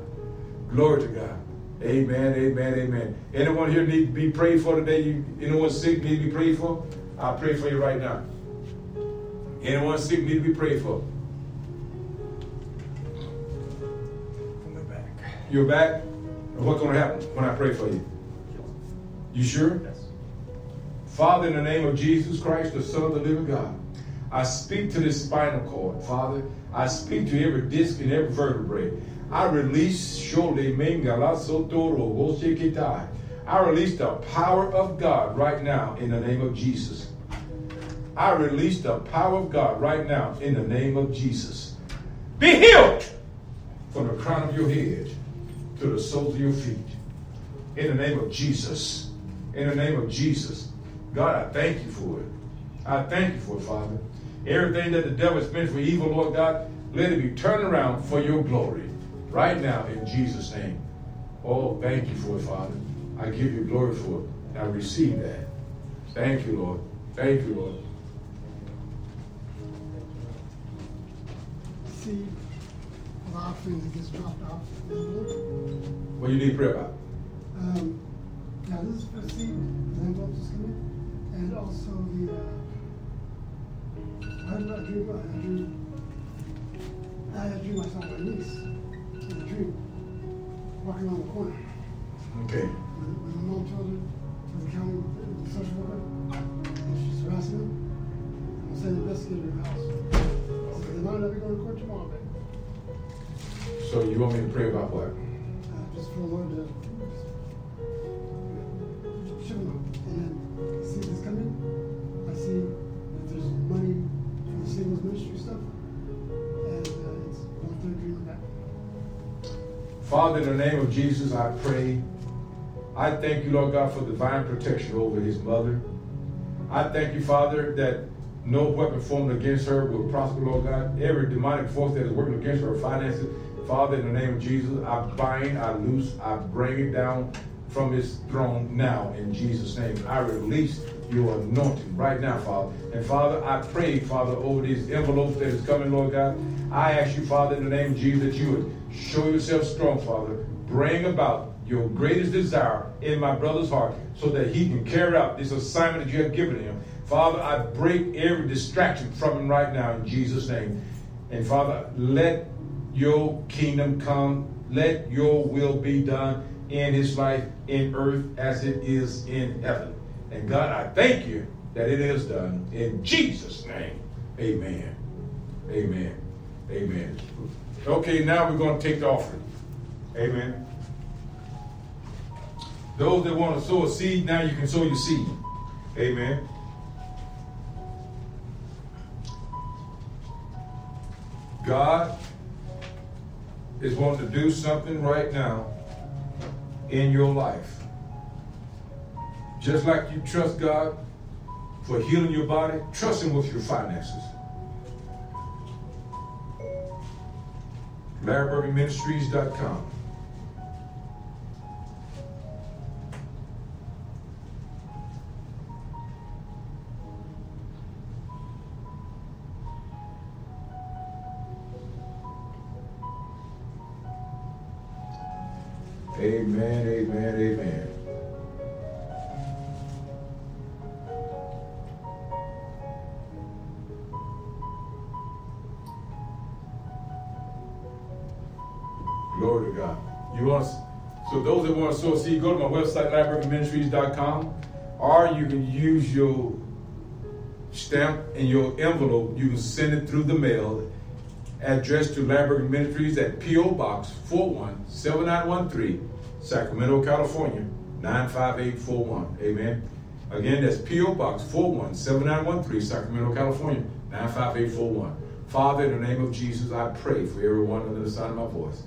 Glory to God. Amen, amen, amen. Anyone here need to be prayed for today? You, anyone sick need to be prayed for? I'll pray for you right now. Anyone sick need to be prayed for? Back. You're back? What's going to happen when I pray for you? You sure? Yes. Father, in the name of Jesus Christ, the Son of the living God, I speak to this spinal cord, Father. I speak to every disc and every vertebrae. I release surely I release the power of God right now in the name of Jesus. I release the power of God right now in the name of Jesus. Be healed from the crown of your head to the soles of your feet. In the name of Jesus. In the name of Jesus. God, I thank you for it. I thank you for it, Father. Everything that the devil has meant for evil, Lord God, let it be turned around for your glory right now in Jesus' name. Oh, thank you for it, Father. I give you glory for it. I receive that. Thank you, Lord. Thank you, Lord. See of that gets dropped off. What do you need prayer about? Um, yeah, this is for the seed, the envelopes is coming, and also the, uh, I had a dream, I had a dream, I had a dream I saw my niece in a dream, walking around the corner. Okay. When the mom told her to the county, the social worker, and she's harassing we'll send an investigator to her house. So they might not be going to court tomorrow, So you want me to pray about what? uh, just for Lord to, show them. And see this coming, I see that there's money for the singles ministry stuff, and, uh, it's going through agreement that. Father, in the name of Jesus, I pray. I thank you, Lord God, for divine protection over his mother. I thank you, Father, that no weapon formed against her will prosper, Lord God. Every demonic force that is working against her finances, Father, in the name of Jesus, I bind, I loose, I bring it down from his throne now in Jesus' name. I release your anointing right now, Father. And Father, I pray, Father, over these envelopes that is coming, Lord God. I ask you, Father, in the name of Jesus, that you would show yourself strong, Father. Bring about your greatest desire in my brother's heart so that he can carry out this assignment that you have given him. Father, I break every distraction from him right now in Jesus' name. And Father, let your kingdom come. Let your will be done in his life in earth as it is in heaven. And God, I thank you that it is done in Jesus' name. Amen. Amen. Amen. Okay, now we're going to take the offering. Amen. Those that want to sow a seed, now you can sow your seed. Amen. God is wanting to do something right now in your life. Just like you trust God for healing your body, trust Him with your finances. LarryBirgansMinistries.com. Amen, amen, amen. Glory to God. You want so those that want to sow seed, go to my website, liveworkingministries.com, or you can use your stamp in your envelope. You can send it through the mail addressed to Lamberg Ministries at P.O. Box 417913, Sacramento, California 95841. Amen. Again, that's P.O. Box 417913, Sacramento, California 95841. Father, in the name of Jesus, I pray for everyone under the sound of my voice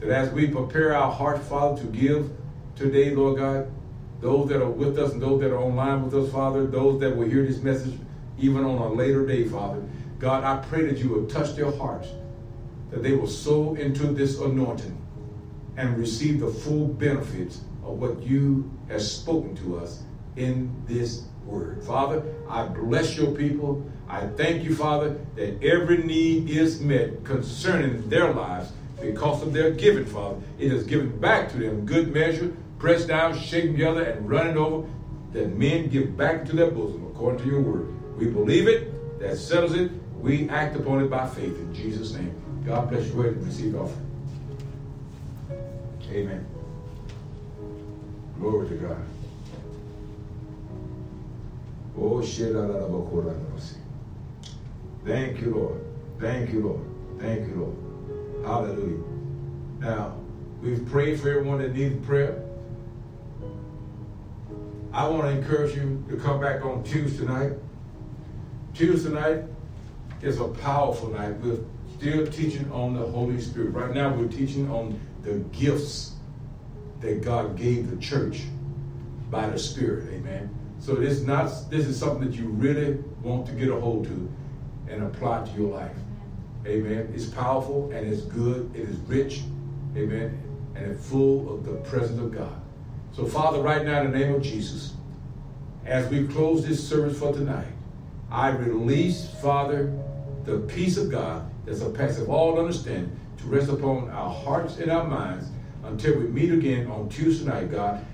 that as we prepare our heart, Father, to give today, Lord God, those that are with us and those that are online with us, Father, those that will hear this message even on a later day, Father, God, I pray that you will touch their hearts, that they will sow into this anointing and receive the full benefits of what you have spoken to us in this word. Father, I bless your people. I thank you, Father, that every need is met concerning their lives because of their giving, Father. It is given back to them good measure, pressed down, shaken together, and running over, that men give back to their bosom according to your word. We believe it, that settles it. We act upon it by faith in Jesus' name. God bless you. And receive offering. Amen. Glory to God. Oh. Thank you, Lord. Thank you, Lord. Thank you, Lord. Hallelujah. Now, we've prayed for everyone that needs prayer. I want to encourage you to come back on Tuesday night. Tuesday night is a powerful night. We're still teaching on the Holy Spirit. Right now, we're teaching on the gifts that God gave the church by the Spirit. Amen. So this not this is something that you really want to get a hold to and apply to your life. Amen. It's powerful and it's good. It is rich. Amen. and it's full of the presence of God. So, Father, right now, in the name of Jesus, as we close this service for tonight, I release, Father, the peace of God that surpasses all understanding to rest upon our hearts and our minds until we meet again on Tuesday night, God.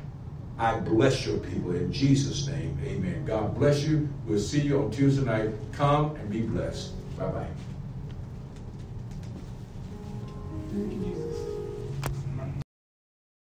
I bless your people in Jesus' name. Amen. God bless you. We'll see you on Tuesday night. Come and be blessed. Bye bye.